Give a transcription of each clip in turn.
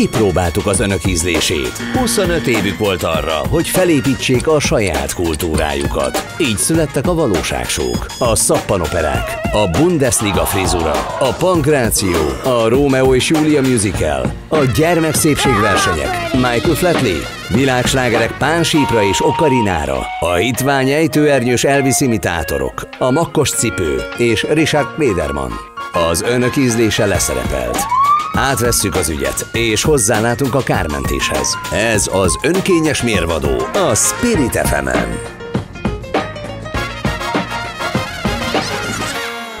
kipróbáltuk az önök ízlését. 25 évük volt arra, hogy felépítsék a saját kultúrájukat. Így születtek a valóságsók, a szappanoperák, a Bundesliga frizura, a pankráció, a Rómeó és Júlia musical, a gyermekszépségversenyek, Michael Flatley, világslágerek Pánsípra és Okarinára, a hitvány ejtőernyős Elvis imitátorok, a makkos cipő és Richard Klederman. Az önök ízlése leszerepelt. Átvesszük az ügyet, és hozzálátunk a kármentéshez. Ez az önkényes mérvadó a Spirit fm -en.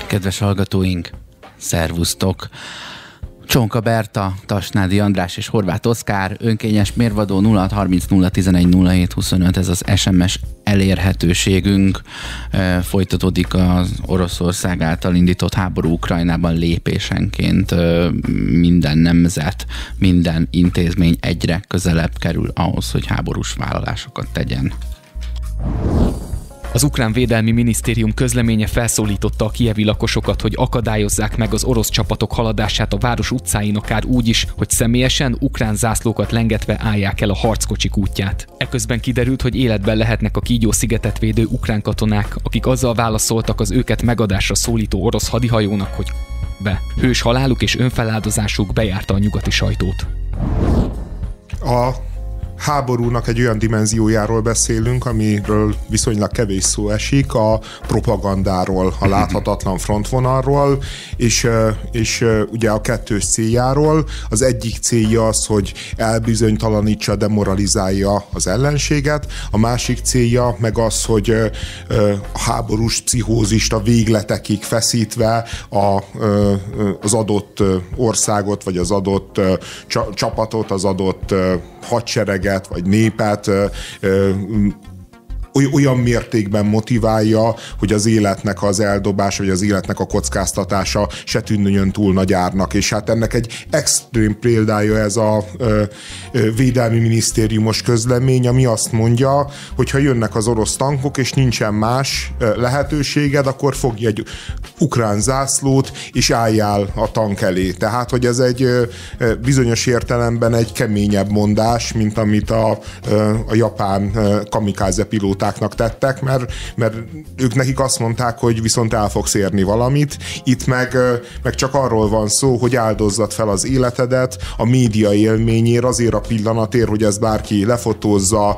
Kedves hallgatóink, szervusztok! Csonka Berta, Tasnádi András és Horváth Oszkár, önkényes mérvadó 0630 ez az SMS elérhetőségünk. Folytatódik az Oroszország által indított háború Ukrajnában lépésenként minden nemzet, minden intézmény egyre közelebb kerül ahhoz, hogy háborús vállalásokat tegyen. Az ukrán védelmi minisztérium közleménye felszólította a kievi lakosokat, hogy akadályozzák meg az orosz csapatok haladását a város utcáin, akár úgy is, hogy személyesen ukrán zászlókat lengetve állják el a harckocsik útját. Eközben kiderült, hogy életben lehetnek a kígyó szigetet védő ukrán katonák, akik azzal válaszoltak az őket megadásra szólító orosz hadihajónak, hogy be. Hős haláluk és önfeláldozásuk bejárta a nyugati sajtót. A háborúnak egy olyan dimenziójáról beszélünk, amiről viszonylag kevés szó esik, a propagandáról, a láthatatlan frontvonalról, és, és ugye a kettős céljáról. Az egyik célja az, hogy elbizonytalanítsa, demoralizálja az ellenséget, a másik célja meg az, hogy a háborús pszichózist a végletekig feszítve a, az adott országot, vagy az adott csapatot, az adott hadsereget, vagy népet olyan mértékben motiválja, hogy az életnek az eldobása, vagy az életnek a kockáztatása se tűnjön túl nagy árnak. És hát ennek egy extrém példája ez a ö, ö, védelmi minisztériumos közlemény, ami azt mondja, hogy ha jönnek az orosz tankok, és nincsen más lehetőséged, akkor fogj egy ukrán zászlót, és álljál a tank elé. Tehát, hogy ez egy ö, bizonyos értelemben egy keményebb mondás, mint amit a, a japán kamikáze pilóta pilótáknak tettek, mert, mert ők nekik azt mondták, hogy viszont el fogsz érni valamit, itt meg, meg csak arról van szó, hogy áldozzad fel az életedet a média élményért, azért a pillanatért, hogy ez bárki lefotózza,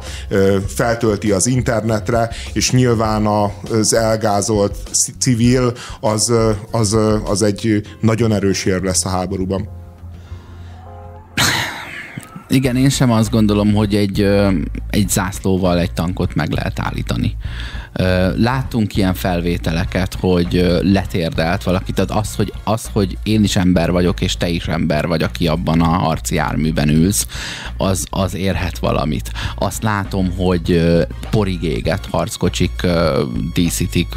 feltölti az internetre, és nyilván az elgázolt civil az, az, az egy nagyon erős ér lesz a háborúban. Igen, én sem azt gondolom, hogy egy, egy zászlóval egy tankot meg lehet állítani. Láttunk ilyen felvételeket, hogy letérdelt valaki, tehát az hogy, az, hogy én is ember vagyok, és te is ember vagy, aki abban a harci járműben ülsz, az, az érhet valamit. Azt látom, hogy porig éget harckocsik díszítik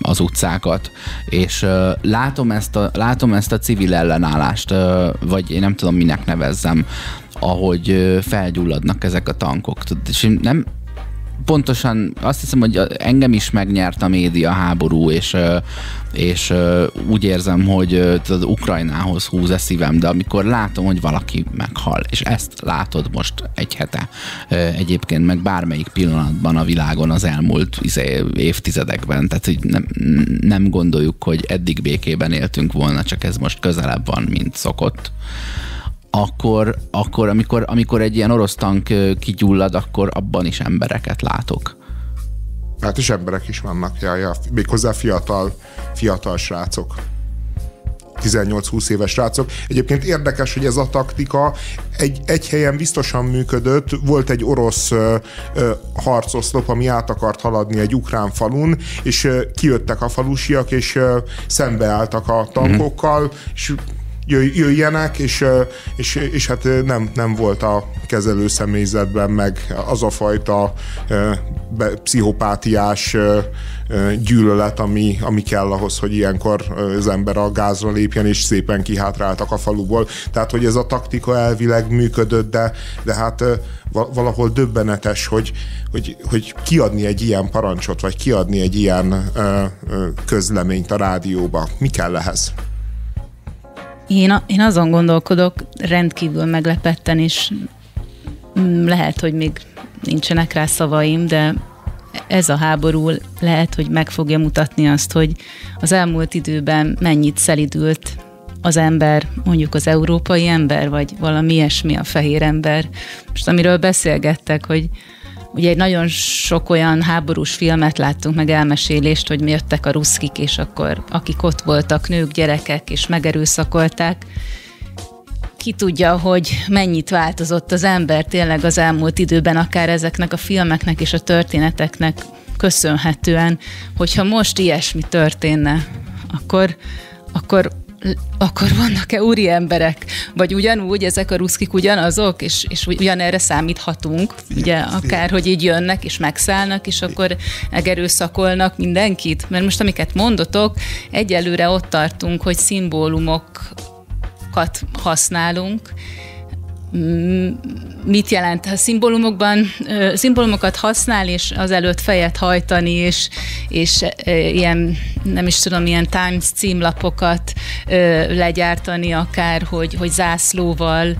az utcákat, és látom ezt a, látom ezt a civil ellenállást, vagy én nem tudom, minek nevezzem, ahogy felgyulladnak ezek a tankok. És nem, pontosan azt hiszem, hogy engem is megnyert a média háború, és, és úgy érzem, hogy az Ukrajnához húz a szívem, de amikor látom, hogy valaki meghal, és ezt látod most egy hete, egyébként meg bármelyik pillanatban a világon az elmúlt izé, évtizedekben, tehát hogy nem, nem gondoljuk, hogy eddig békében éltünk volna, csak ez most közelebb van, mint szokott akkor, akkor amikor, amikor egy ilyen orosz tank kigyullad, akkor abban is embereket látok. Hát is emberek is vannak, ja, ja. méghozzá fiatal, fiatal srácok. 18-20 éves srácok. Egyébként érdekes, hogy ez a taktika egy, egy helyen biztosan működött. Volt egy orosz ö, ö, harcoszlop, ami át akart haladni egy ukrán falun, és ö, kijöttek a falusiak, és ö, szembeálltak a tankokkal, és jöjjenek, és, és, és hát nem, nem volt a kezelő személyzetben meg az a fajta be, pszichopátiás gyűlölet, ami, ami kell ahhoz, hogy ilyenkor az ember a gázra lépjen, és szépen kihátráltak a faluból. Tehát, hogy ez a taktika elvileg működött, de, de hát valahol döbbenetes, hogy, hogy, hogy kiadni egy ilyen parancsot, vagy kiadni egy ilyen közleményt a rádióba. Mi kell ehhez? Én, én azon gondolkodok rendkívül meglepetten, és lehet, hogy még nincsenek rá szavaim, de ez a háború lehet, hogy meg fogja mutatni azt, hogy az elmúlt időben mennyit szelidült az ember, mondjuk az európai ember, vagy valami ilyesmi a fehér ember. Most amiről beszélgettek, hogy ugye nagyon sok olyan háborús filmet láttunk, meg elmesélést, hogy mi jöttek a ruszkik, és akkor akik ott voltak, nők, gyerekek, és megerőszakolták. Ki tudja, hogy mennyit változott az ember tényleg az elmúlt időben, akár ezeknek a filmeknek és a történeteknek köszönhetően, hogyha most ilyesmi történne, akkor, akkor akkor vannak-e úri emberek? Vagy ugyanúgy ezek a ruszkik ugyanazok, és, és ugyanerre számíthatunk, ugye akár, hogy így jönnek, és megszállnak, és akkor egerőszakolnak mindenkit? Mert most amiket mondotok, egyelőre ott tartunk, hogy szimbólumokat használunk, mit jelent a szimbólumokban, szimbólumokat használ, és azelőtt fejet hajtani, és, és ilyen, nem is tudom, ilyen Times címlapokat legyártani, akár, hogy, hogy zászlóval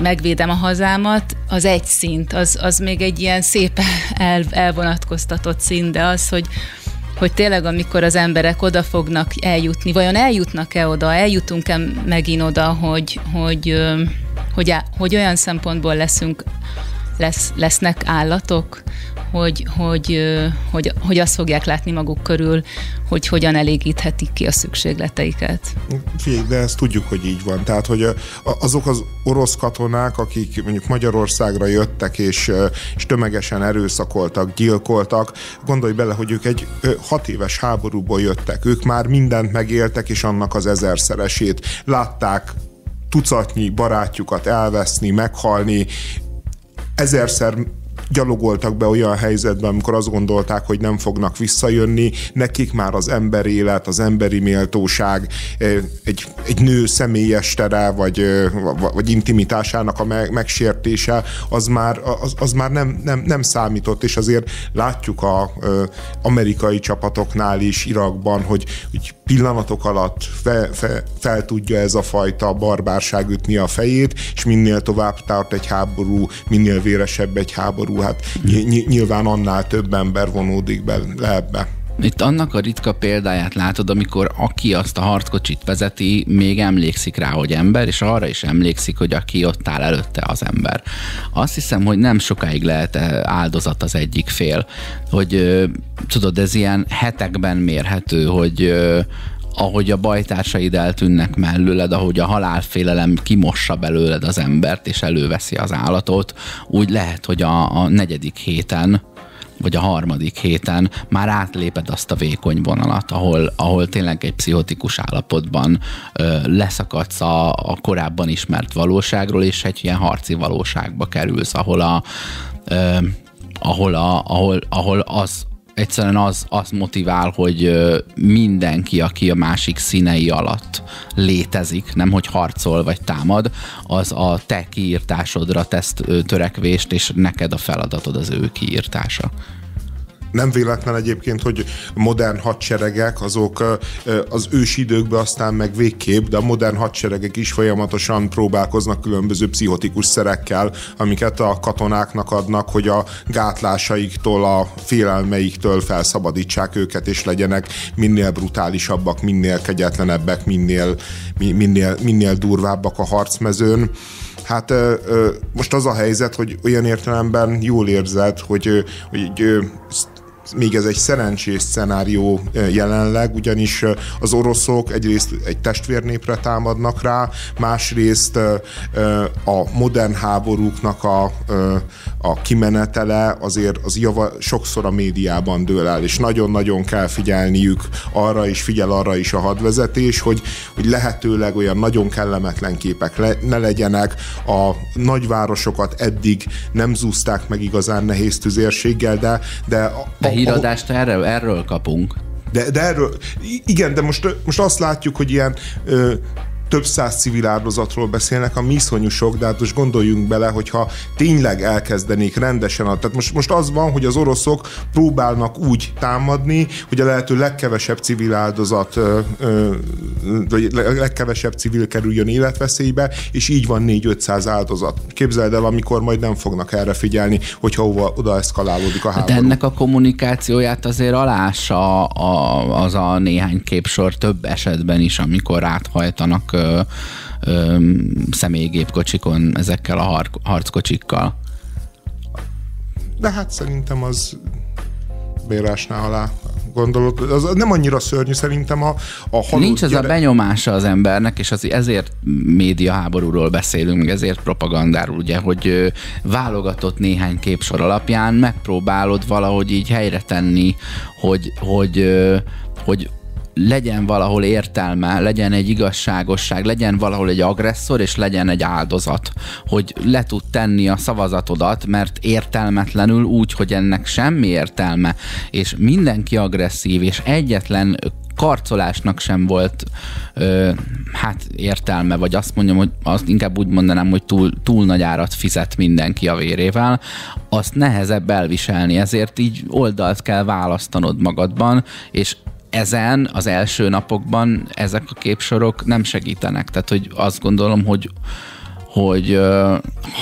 megvédem a hazámat, az egy szint, az, az még egy ilyen szép el, elvonatkoztatott szint, de az, hogy, hogy tényleg amikor az emberek oda fognak eljutni, vajon eljutnak-e oda, eljutunk-e megint oda, hogy, hogy hogy, hogy olyan szempontból leszünk, lesz, lesznek állatok, hogy, hogy, hogy, hogy azt fogják látni maguk körül, hogy hogyan elégíthetik ki a szükségleteiket. De ezt tudjuk, hogy így van. Tehát, hogy azok az orosz katonák, akik mondjuk Magyarországra jöttek, és, és tömegesen erőszakoltak, gyilkoltak, gondolj bele, hogy ők egy hat éves háborúból jöttek. Ők már mindent megéltek, és annak az ezerszeresét látták tucatnyi barátjukat elveszni, meghalni, ezerszer gyalogoltak be olyan helyzetben, amikor azt gondolták, hogy nem fognak visszajönni, nekik már az emberélet, az emberi méltóság, egy, egy nő személyes tere, vagy, vagy intimitásának a megsértése, az már, az, az már nem, nem, nem számított, és azért látjuk a amerikai csapatoknál is Irakban, hogy, hogy pillanatok alatt fe, fe, fel tudja ez a fajta barbárság ütni a fejét, és minél tovább tart egy háború, minél véresebb egy háború, hát ny- nyilván annál több ember vonódik be, ebbe. Itt annak a ritka példáját látod, amikor aki azt a harckocsit vezeti, még emlékszik rá, hogy ember, és arra is emlékszik, hogy aki ott áll előtte az ember. Azt hiszem, hogy nem sokáig lehet áldozat az egyik fél. Hogy tudod, ez ilyen hetekben mérhető, hogy ahogy a bajtársaid eltűnnek mellőled, ahogy a halálfélelem kimossa belőled az embert, és előveszi az állatot, úgy lehet, hogy a, a negyedik héten vagy a harmadik héten már átléped azt a vékony vonalat, ahol, ahol tényleg egy pszichotikus állapotban ö, leszakadsz a, a korábban ismert valóságról, és egy ilyen harci valóságba kerülsz, ahol a ö, ahol, a, ahol, ahol az, egyszerűen az, az motivál, hogy mindenki, aki a másik színei alatt létezik, nem hogy harcol vagy támad, az a te kiírtásodra tesz törekvést, és neked a feladatod az ő kiírtása. Nem véletlen egyébként, hogy modern hadseregek, azok az ősi időkben aztán meg végképp, de a modern hadseregek is folyamatosan próbálkoznak különböző pszichotikus szerekkel, amiket a katonáknak adnak, hogy a gátlásaiktól, a félelmeiktől felszabadítsák őket, és legyenek minél brutálisabbak, minél kegyetlenebbek, minél, minél, minél durvábbak a harcmezőn. Hát most az a helyzet, hogy olyan értelemben jól érzed, hogy, hogy még ez egy szerencsés szenárió jelenleg, ugyanis az oroszok egyrészt egy testvérnépre támadnak rá, másrészt a modern háborúknak a, a kimenetele azért az java, sokszor a médiában dől el, és nagyon-nagyon kell figyelniük arra, és figyel arra is a hadvezetés, hogy, hogy lehetőleg olyan nagyon kellemetlen képek le, ne legyenek, a nagyvárosokat eddig nem zúzták meg igazán nehéz tüzérséggel, de, de, de híradást erről, erről kapunk. De, de erről, igen, de most, most azt látjuk, hogy ilyen ö, több száz civil áldozatról beszélnek, ami iszonyú sok, de hát most gondoljunk bele, hogyha tényleg elkezdenék rendesen, tehát most, most az van, hogy az oroszok próbálnak úgy támadni, hogy a lehető legkevesebb civil áldozat vagy legkevesebb civil kerüljön életveszélybe, és így van 4-500 áldozat. Képzeld el, amikor majd nem fognak erre figyelni, hogyha oda eszkalálódik a háború. De ennek a kommunikációját azért alása a, az a néhány képsor több esetben is, amikor áthajtanak ö, ö, személygépkocsikon ezekkel a har- harckocsikkal. De hát szerintem az bérásnál alá gondolod, az nem annyira szörnyű szerintem a, a halott Nincs ez gyerek... a benyomása az embernek, és az, ezért média háborúról beszélünk, ezért propagandáról, ugye, hogy válogatott néhány képsor alapján megpróbálod valahogy így helyre tenni, hogy, hogy, hogy legyen valahol értelme, legyen egy igazságosság, legyen valahol egy agresszor, és legyen egy áldozat, hogy le tud tenni a szavazatodat, mert értelmetlenül úgy, hogy ennek semmi értelme, és mindenki agresszív, és egyetlen karcolásnak sem volt ö, hát értelme, vagy azt mondjam, hogy azt inkább úgy mondanám, hogy túl, túl nagy árat fizet mindenki a vérével, azt nehezebb elviselni, ezért így oldalt kell választanod magadban, és ezen az első napokban ezek a képsorok nem segítenek. Tehát, hogy azt gondolom, hogy hogy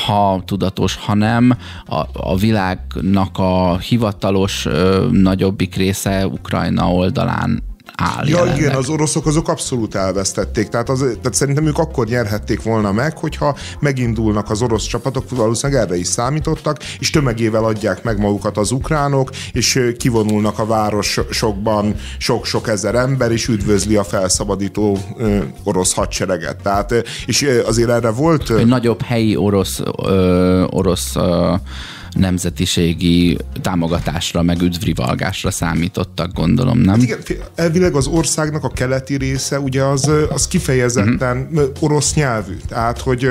ha tudatos, ha nem, a, a világnak a hivatalos nagyobbik része Ukrajna oldalán áll. Ja, jelenleg. igen, az oroszok azok abszolút elvesztették. Tehát, az, tehát szerintem ők akkor nyerhették volna meg, hogyha megindulnak az orosz csapatok, valószínűleg erre is számítottak, és tömegével adják meg magukat az ukránok, és kivonulnak a városokban sok-sok ezer ember, és üdvözli a felszabadító ö, orosz hadsereget. Tehát, és azért erre volt... Egy nagyobb helyi orosz, ö, orosz ö, nemzetiségi támogatásra, meg üdvrivalgásra számítottak, gondolom, nem? Hát igen, elvileg az országnak a keleti része ugye az, az kifejezetten uh-huh. orosz nyelvű, tehát hogy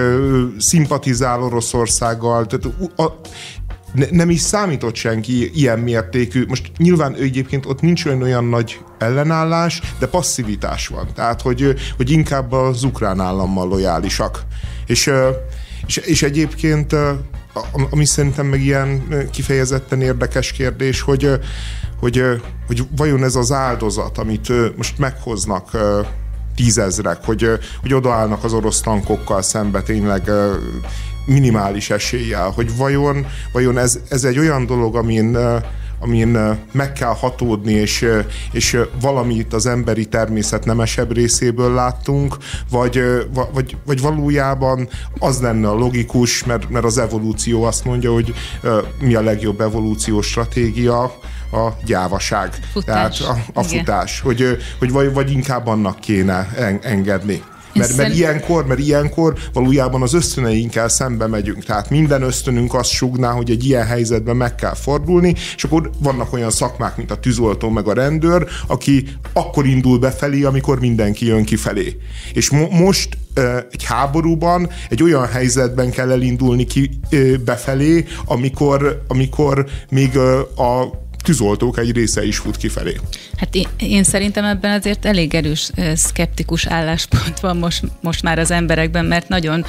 szimpatizál Oroszországgal, tehát a, ne, nem is számított senki ilyen mértékű. Most nyilván egyébként ott nincs olyan, olyan nagy ellenállás, de passzivitás van. Tehát, hogy, hogy inkább az ukrán állammal lojálisak. És, és, és egyébként ami szerintem meg ilyen kifejezetten érdekes kérdés, hogy, hogy, hogy vajon ez az áldozat, amit most meghoznak tízezrek, hogy, hogy odaállnak az orosz tankokkal szembe tényleg minimális eséllyel, hogy vajon, vajon ez, ez egy olyan dolog, amin amin meg kell hatódni, és, és valamit az emberi természet nemesebb részéből láttunk, vagy, vagy, vagy valójában az lenne a logikus, mert, mert az evolúció azt mondja, hogy mi a legjobb evolúciós stratégia, a gyávaság. Futás. Tehát a, a futás. Hogy, hogy vagy, vagy inkább annak kéne engedni. Mert, mert, ilyenkor, mert ilyenkor valójában az ösztöneinkkel szembe megyünk. Tehát minden ösztönünk azt sugná, hogy egy ilyen helyzetben meg kell fordulni, és akkor vannak olyan szakmák, mint a tűzoltó meg a rendőr, aki akkor indul befelé, amikor mindenki jön kifelé. És mo- most egy háborúban egy olyan helyzetben kell elindulni ki befelé, amikor, amikor még a tűzoltók egy része is fut kifelé. Hát én, szerintem ebben azért elég erős szkeptikus álláspont van most, most már az emberekben, mert nagyon,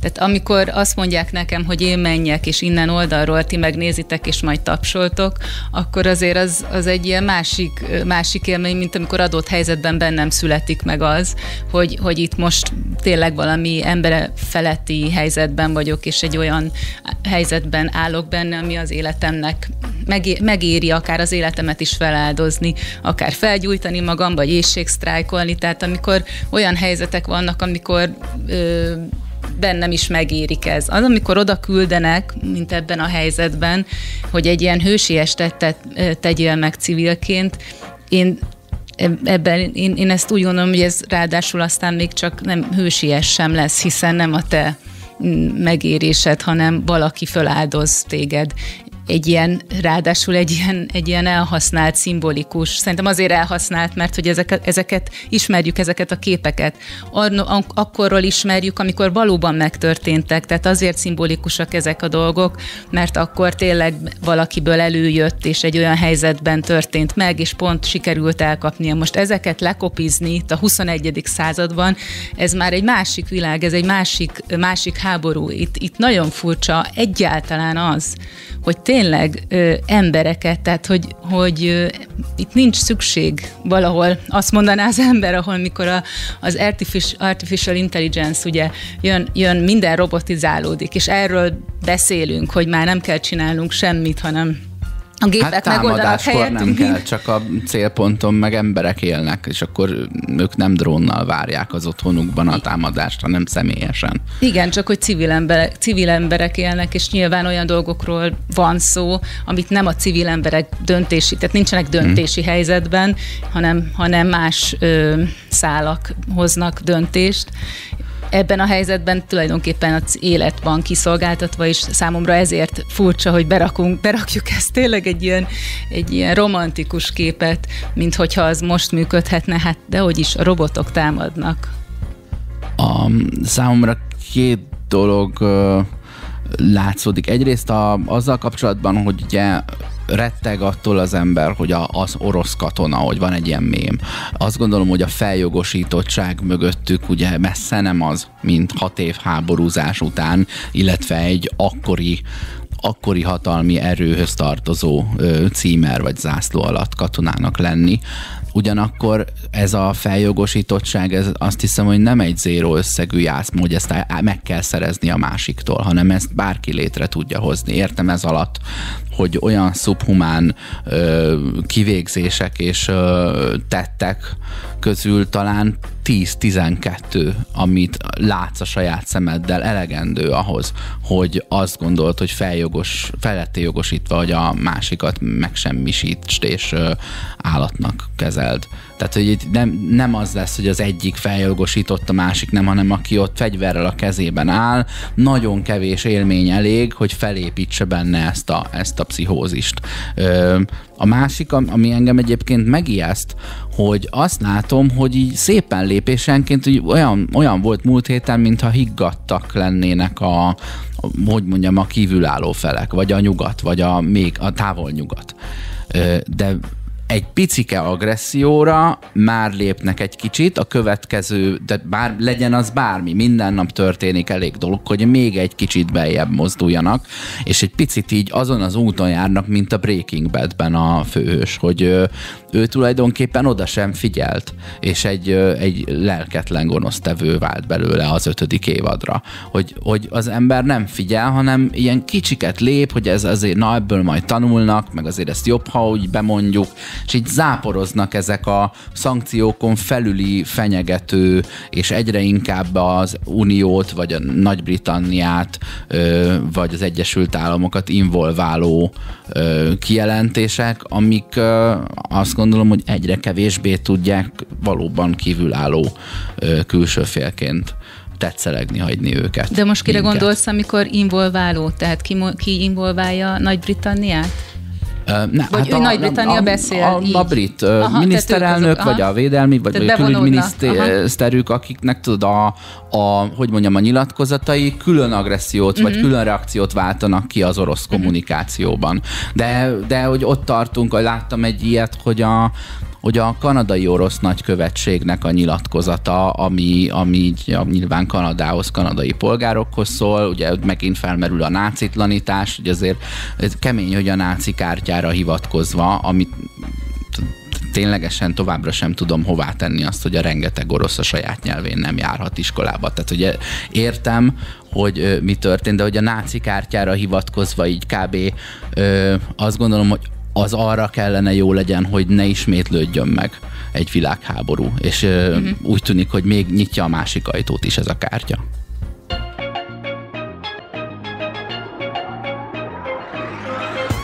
tehát amikor azt mondják nekem, hogy én menjek, és innen oldalról ti megnézitek, és majd tapsoltok, akkor azért az, az egy ilyen másik, másik élmény, mint amikor adott helyzetben bennem születik meg az, hogy, hogy itt most tényleg valami embere feletti helyzetben vagyok, és egy olyan helyzetben állok benne, ami az életemnek megéri akár az életemet is feláldozni, akár felgyújtani magam, vagy éjségsztrájkolni. Tehát amikor olyan helyzetek vannak, amikor ö, bennem is megérik ez. Az, amikor oda küldenek, mint ebben a helyzetben, hogy egy ilyen hősies tettet tegyél meg civilként, én ebben én, én ezt úgy gondolom, hogy ez ráadásul aztán még csak nem hősies sem lesz, hiszen nem a te megérésed, hanem valaki föláldoz téged egy ilyen, ráadásul egy ilyen, egy ilyen elhasznált, szimbolikus, szerintem azért elhasznált, mert hogy ezeket, ezeket ismerjük, ezeket a képeket. Ar- akkorról ismerjük, amikor valóban megtörténtek, tehát azért szimbolikusak ezek a dolgok, mert akkor tényleg valakiből előjött, és egy olyan helyzetben történt meg, és pont sikerült elkapnia. Most ezeket lekopizni itt a 21. században, ez már egy másik világ, ez egy másik, másik háború. Itt, itt nagyon furcsa egyáltalán az, hogy tényleg tényleg ö, embereket, tehát hogy, hogy ö, itt nincs szükség valahol, azt mondaná az ember, ahol mikor a, az artificial, intelligence ugye jön, jön, minden robotizálódik, és erről beszélünk, hogy már nem kell csinálnunk semmit, hanem a gépek Hát megoldanak nem kell, csak a célponton meg emberek élnek, és akkor ők nem drónnal várják az otthonukban a támadást, hanem személyesen. Igen, csak hogy civil emberek, civil emberek élnek, és nyilván olyan dolgokról van szó, amit nem a civil emberek döntési, tehát nincsenek döntési hmm. helyzetben, hanem, hanem más ö, szálak hoznak döntést. Ebben a helyzetben tulajdonképpen az élet van kiszolgáltatva, és számomra ezért furcsa, hogy berakunk, berakjuk ezt tényleg egy ilyen, egy ilyen romantikus képet, mint hogyha az most működhetne, hát dehogy is a robotok támadnak. A, számomra két dolog látszódik. Egyrészt a, azzal kapcsolatban, hogy ugye retteg attól az ember, hogy a, az orosz katona, hogy van egy ilyen mém. Azt gondolom, hogy a feljogosítottság mögöttük ugye messze nem az, mint hat év háborúzás után, illetve egy akkori akkori hatalmi erőhöz tartozó ö, címer vagy zászló alatt katonának lenni. Ugyanakkor ez a feljogosítottság, ez azt hiszem, hogy nem egy zéró összegű jászma, hogy ezt meg kell szerezni a másiktól, hanem ezt bárki létre tudja hozni. Értem ez alatt, hogy olyan szubhumán ö, kivégzések és ö, tettek közül talán 10-12, amit látsz a saját szemeddel, elegendő ahhoz, hogy azt gondolt, hogy feljogos, feletté jogosítva, hogy a másikat megsemmisítsd és állatnak kezeld. Tehát, hogy itt nem, nem az lesz, hogy az egyik feljogosított, a másik nem, hanem aki ott fegyverrel a kezében áll, nagyon kevés élmény elég, hogy felépítse benne ezt a, ezt a pszichózist. Ö, a másik, am- ami engem egyébként megijeszt, hogy azt látom, hogy így szépen lépésenként hogy olyan, olyan volt múlt héten, mintha higgadtak lennének a, hogy mondjam, a kívülálló felek, vagy a nyugat, vagy a még a távol nyugat. De egy picike agresszióra már lépnek egy kicsit, a következő, de bár legyen az bármi, minden nap történik elég dolog, hogy még egy kicsit beljebb mozduljanak, és egy picit így azon az úton járnak, mint a Breaking Badben a főhős, hogy ö, ő tulajdonképpen oda sem figyelt, és egy, egy lelketlen gonosztevő vált belőle az ötödik évadra. Hogy, hogy az ember nem figyel, hanem ilyen kicsiket lép, hogy ez azért, na ebből majd tanulnak, meg azért ezt jobb, ha úgy bemondjuk, és így záporoznak ezek a szankciókon felüli fenyegető, és egyre inkább az Uniót, vagy a Nagy-Britanniát, vagy az Egyesült Államokat involváló kijelentések, amik azt gondolom, hogy egyre kevésbé tudják valóban kívülálló külső félként tetszelegni, hagyni őket. De most kire minket. gondolsz, amikor involváló? Tehát ki, ki involválja Nagy-Britanniát? Ne, Vagy ő Nagy-Britannia beszél a, így? a brit Aha, miniszterelnök, azok, vagy a védelmi, vagy, vagy a külügyminiszterük, akiknek tudod, a, a, hogy mondjam, a nyilatkozatai külön agressziót, uh-huh. Mhm. vagy külön reakciót váltanak ki az orosz uh-huh. kommunikációban. De, de hogy ott tartunk, hogy láttam egy ilyet, hogy a hogy a kanadai orosz nagykövetségnek a nyilatkozata, ami, ami így, nyilván Kanadához, kanadai polgárokhoz szól, ugye megint felmerül a nácitlanítás, hogy azért ez kemény, hogy a náci kártyára hivatkozva, amit ténylegesen továbbra sem tudom hová tenni azt, hogy a rengeteg orosz a saját nyelvén nem járhat iskolába. Tehát ugye értem, hogy mi történt, de hogy a náci kártyára hivatkozva így kb. Ö, azt gondolom, hogy az arra kellene jó legyen, hogy ne ismétlődjön meg egy világháború. És uh-huh. úgy tűnik, hogy még nyitja a másik ajtót is ez a kártya.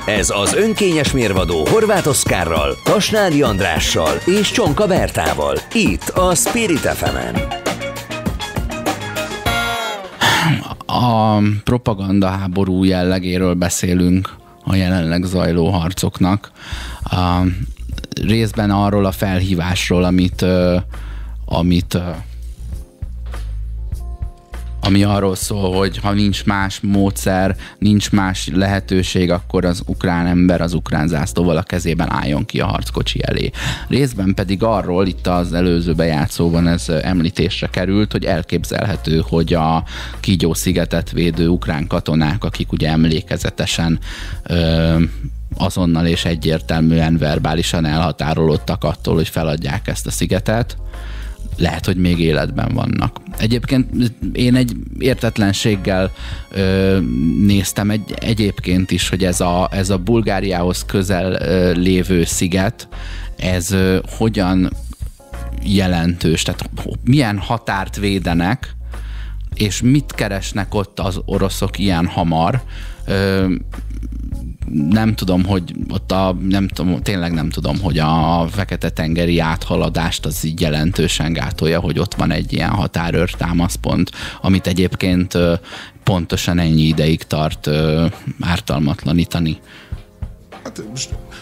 Ez az önkényes mérvadó Horváth Oszkárral, Tasnádi Andrással és Csonka Bertával. Itt a Spirit fm A propaganda háború jellegéről beszélünk a jelenleg zajló harcoknak. A részben arról a felhívásról, amit, amit ami arról szól, hogy ha nincs más módszer, nincs más lehetőség, akkor az ukrán ember az ukrán zászlóval a kezében álljon ki a harckocsi elé. Részben pedig arról, itt az előző bejátszóban ez említésre került, hogy elképzelhető, hogy a Kígyó szigetet védő ukrán katonák, akik ugye emlékezetesen ö, azonnal és egyértelműen verbálisan elhatárolódtak attól, hogy feladják ezt a szigetet, lehet, hogy még életben vannak. Egyébként én egy értetlenséggel ö, néztem egy, egyébként is, hogy ez a, ez a Bulgáriához közel ö, lévő sziget, ez ö, hogyan jelentős, tehát milyen határt védenek, és mit keresnek ott az oroszok ilyen hamar. Ö, nem tudom, hogy ott a, nem tudom, tényleg nem tudom, hogy a Fekete-tengeri áthaladást az így jelentősen gátolja, hogy ott van egy ilyen határőr támaszpont, amit egyébként pontosan ennyi ideig tart ártalmatlanítani. Hát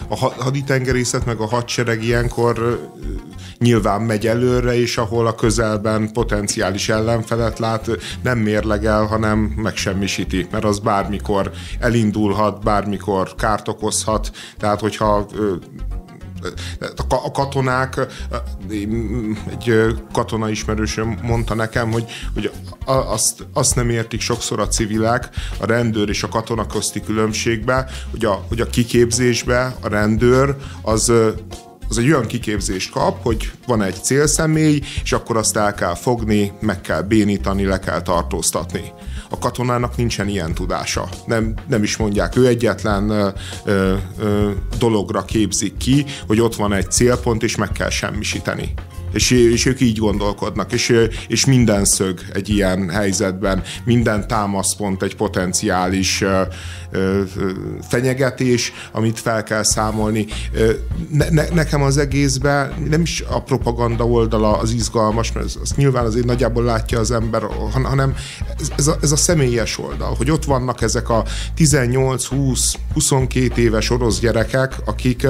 a haditengerészet meg a hadsereg ilyenkor nyilván megy előre, és ahol a közelben potenciális ellenfelet lát, nem mérlegel, hanem megsemmisíti, mert az bármikor elindulhat, bármikor kárt okozhat, tehát hogyha a katonák, egy katona ismerősöm mondta nekem, hogy, hogy azt, azt nem értik sokszor a civilek a rendőr és a katona közti különbségbe, hogy a, hogy a kiképzésbe a rendőr az az egy olyan kiképzést kap, hogy van egy célszemély, és akkor azt el kell fogni, meg kell bénítani, le kell tartóztatni. A katonának nincsen ilyen tudása. Nem, nem is mondják, ő egyetlen ö, ö, dologra képzik ki, hogy ott van egy célpont, és meg kell semmisíteni és, és ők így gondolkodnak, és, és minden szög egy ilyen helyzetben, minden támaszpont egy potenciális fenyegetés, amit fel kell számolni. Ne, ne, nekem az egészben nem is a propaganda oldala az izgalmas, mert az, az nyilván azért nagyjából látja az ember, hanem ez, ez, a, ez a személyes oldal, hogy ott vannak ezek a 18-20-22 éves orosz gyerekek, akik,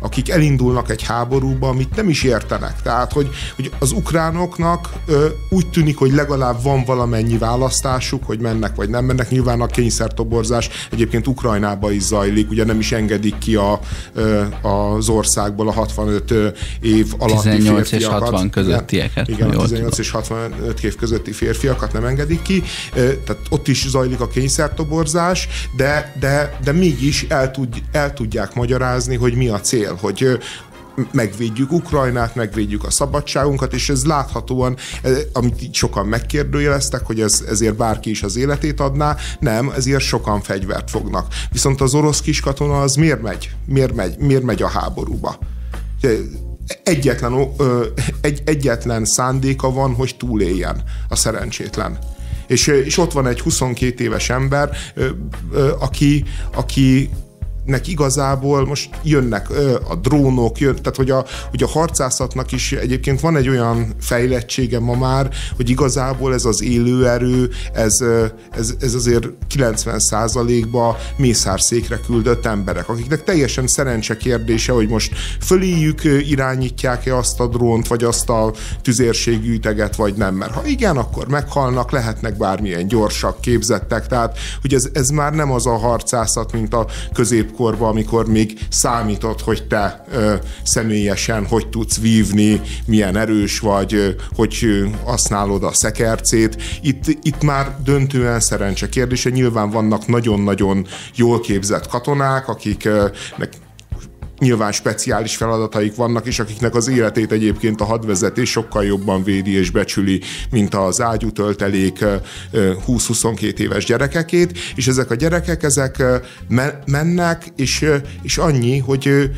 akik elindulnak egy háborúba, amit nem is értenek. Tehát, hogy, hogy az ukránoknak úgy tűnik, hogy legalább van valamennyi választásuk, hogy mennek vagy nem mennek. Nyilván a kényszertoborzás egy egyébként Ukrajnába is zajlik, ugye nem is engedik ki a, az országból a 65 év alatti 18 és 60 közöttieket. Igen, igen 18 és 65 év közötti férfiakat nem engedik ki, tehát ott is zajlik a kényszertoborzás, de, de, de mégis el, tud, el tudják magyarázni, hogy mi a cél, hogy, megvédjük Ukrajnát, megvédjük a szabadságunkat, és ez láthatóan, eh, amit sokan megkérdőjeleztek, hogy ez, ezért bárki is az életét adná, nem, ezért sokan fegyvert fognak. Viszont az orosz kiskatona az miért megy? Miért megy, miért megy a háborúba? Egyetlen, egy, egyetlen szándéka van, hogy túléljen a szerencsétlen. És, és ott van egy 22 éves ember, aki, aki nek igazából most jönnek ö, a drónok, jön, tehát hogy a, hogy a harcászatnak is egyébként van egy olyan fejlettsége ma már, hogy igazából ez az élőerő, ez, ez, ez azért 90%-ba mészárszékre küldött emberek, akiknek teljesen szerencse kérdése, hogy most föléjük irányítják-e azt a drónt, vagy azt a tüzérségűteget, vagy nem, mert ha igen, akkor meghalnak, lehetnek bármilyen gyorsak, képzettek, tehát hogy ez, ez már nem az a harcászat, mint a közép középkorban, amikor még számított, hogy te ö, személyesen hogy tudsz vívni, milyen erős vagy, ö, hogy használod a szekercét. Itt, itt már döntően szerencse kérdése. Nyilván vannak nagyon-nagyon jól képzett katonák, akiknek nyilván speciális feladataik vannak, és akiknek az életét egyébként a hadvezetés sokkal jobban védi és becsüli, mint az ágyútöltelék 20-22 éves gyerekekét, és ezek a gyerekek, ezek mennek, és, és annyi, hogy,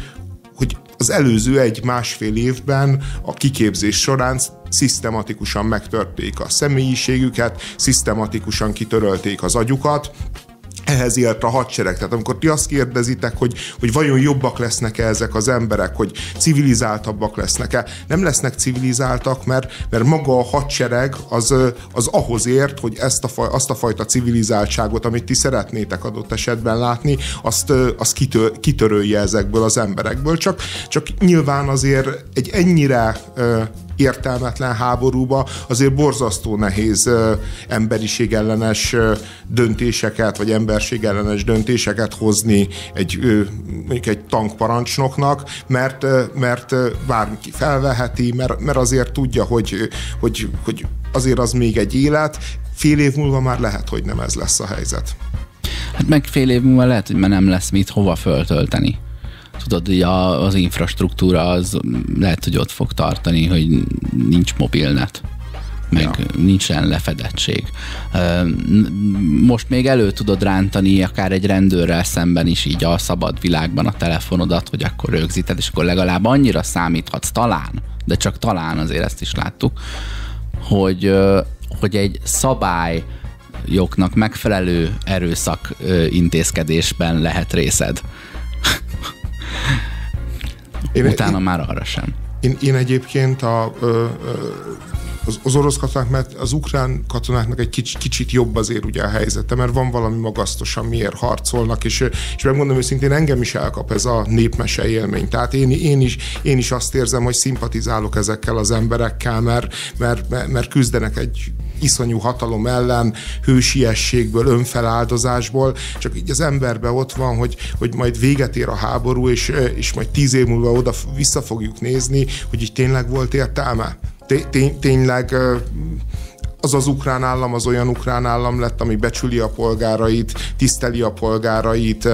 hogy az előző egy-másfél évben a kiképzés során szisztematikusan megtörték a személyiségüket, szisztematikusan kitörölték az agyukat, ehhez élt a hadsereg. Tehát amikor ti azt kérdezitek, hogy, hogy vajon jobbak lesznek-e ezek az emberek, hogy civilizáltabbak lesznek-e, nem lesznek civilizáltak, mert, mert maga a hadsereg az, az ahhoz ért, hogy ezt a, azt a fajta civilizáltságot, amit ti szeretnétek adott esetben látni, azt, azt kitör, kitörölje ezekből az emberekből. Csak, csak nyilván azért egy ennyire értelmetlen háborúba, azért borzasztó nehéz emberiségellenes döntéseket, vagy emberségellenes döntéseket hozni egy, mondjuk egy tankparancsnoknak, mert, mert bárki felveheti, mert, mert azért tudja, hogy, hogy, hogy azért az még egy élet, fél év múlva már lehet, hogy nem ez lesz a helyzet. Hát meg fél év múlva lehet, hogy már nem lesz mit hova föltölteni. Tudod, hogy az infrastruktúra az lehet, hogy ott fog tartani, hogy nincs mobilnet meg ja. nincsen lefedettség. Most még elő tudod rántani akár egy rendőrrel szemben is így a szabad világban a telefonodat, hogy akkor rögzíted, és akkor legalább annyira számíthatsz, talán, de csak talán azért ezt is láttuk, hogy, hogy egy szabály jognak megfelelő erőszak intézkedésben lehet részed. Én, Utána én, már arra sem. Én, én egyébként a, ö, ö, az, az orosz katonák, mert az ukrán katonáknak egy kicsit, kicsit jobb azért ugye a helyzete, mert van valami magasztosan, miért harcolnak, és, és megmondom őszintén, engem is elkap ez a népmese élmény. Tehát én, én, is, én is azt érzem, hogy szimpatizálok ezekkel az emberekkel, mert, mert, mert, mert küzdenek egy iszonyú hatalom ellen, hősiességből, önfeláldozásból, csak így az emberbe ott van, hogy, hogy majd véget ér a háború, és, és majd tíz év múlva oda vissza fogjuk nézni, hogy így tényleg volt értelme? Tényleg az az ukrán állam az olyan ukrán állam lett, ami becsüli a polgárait, tiszteli a polgárait,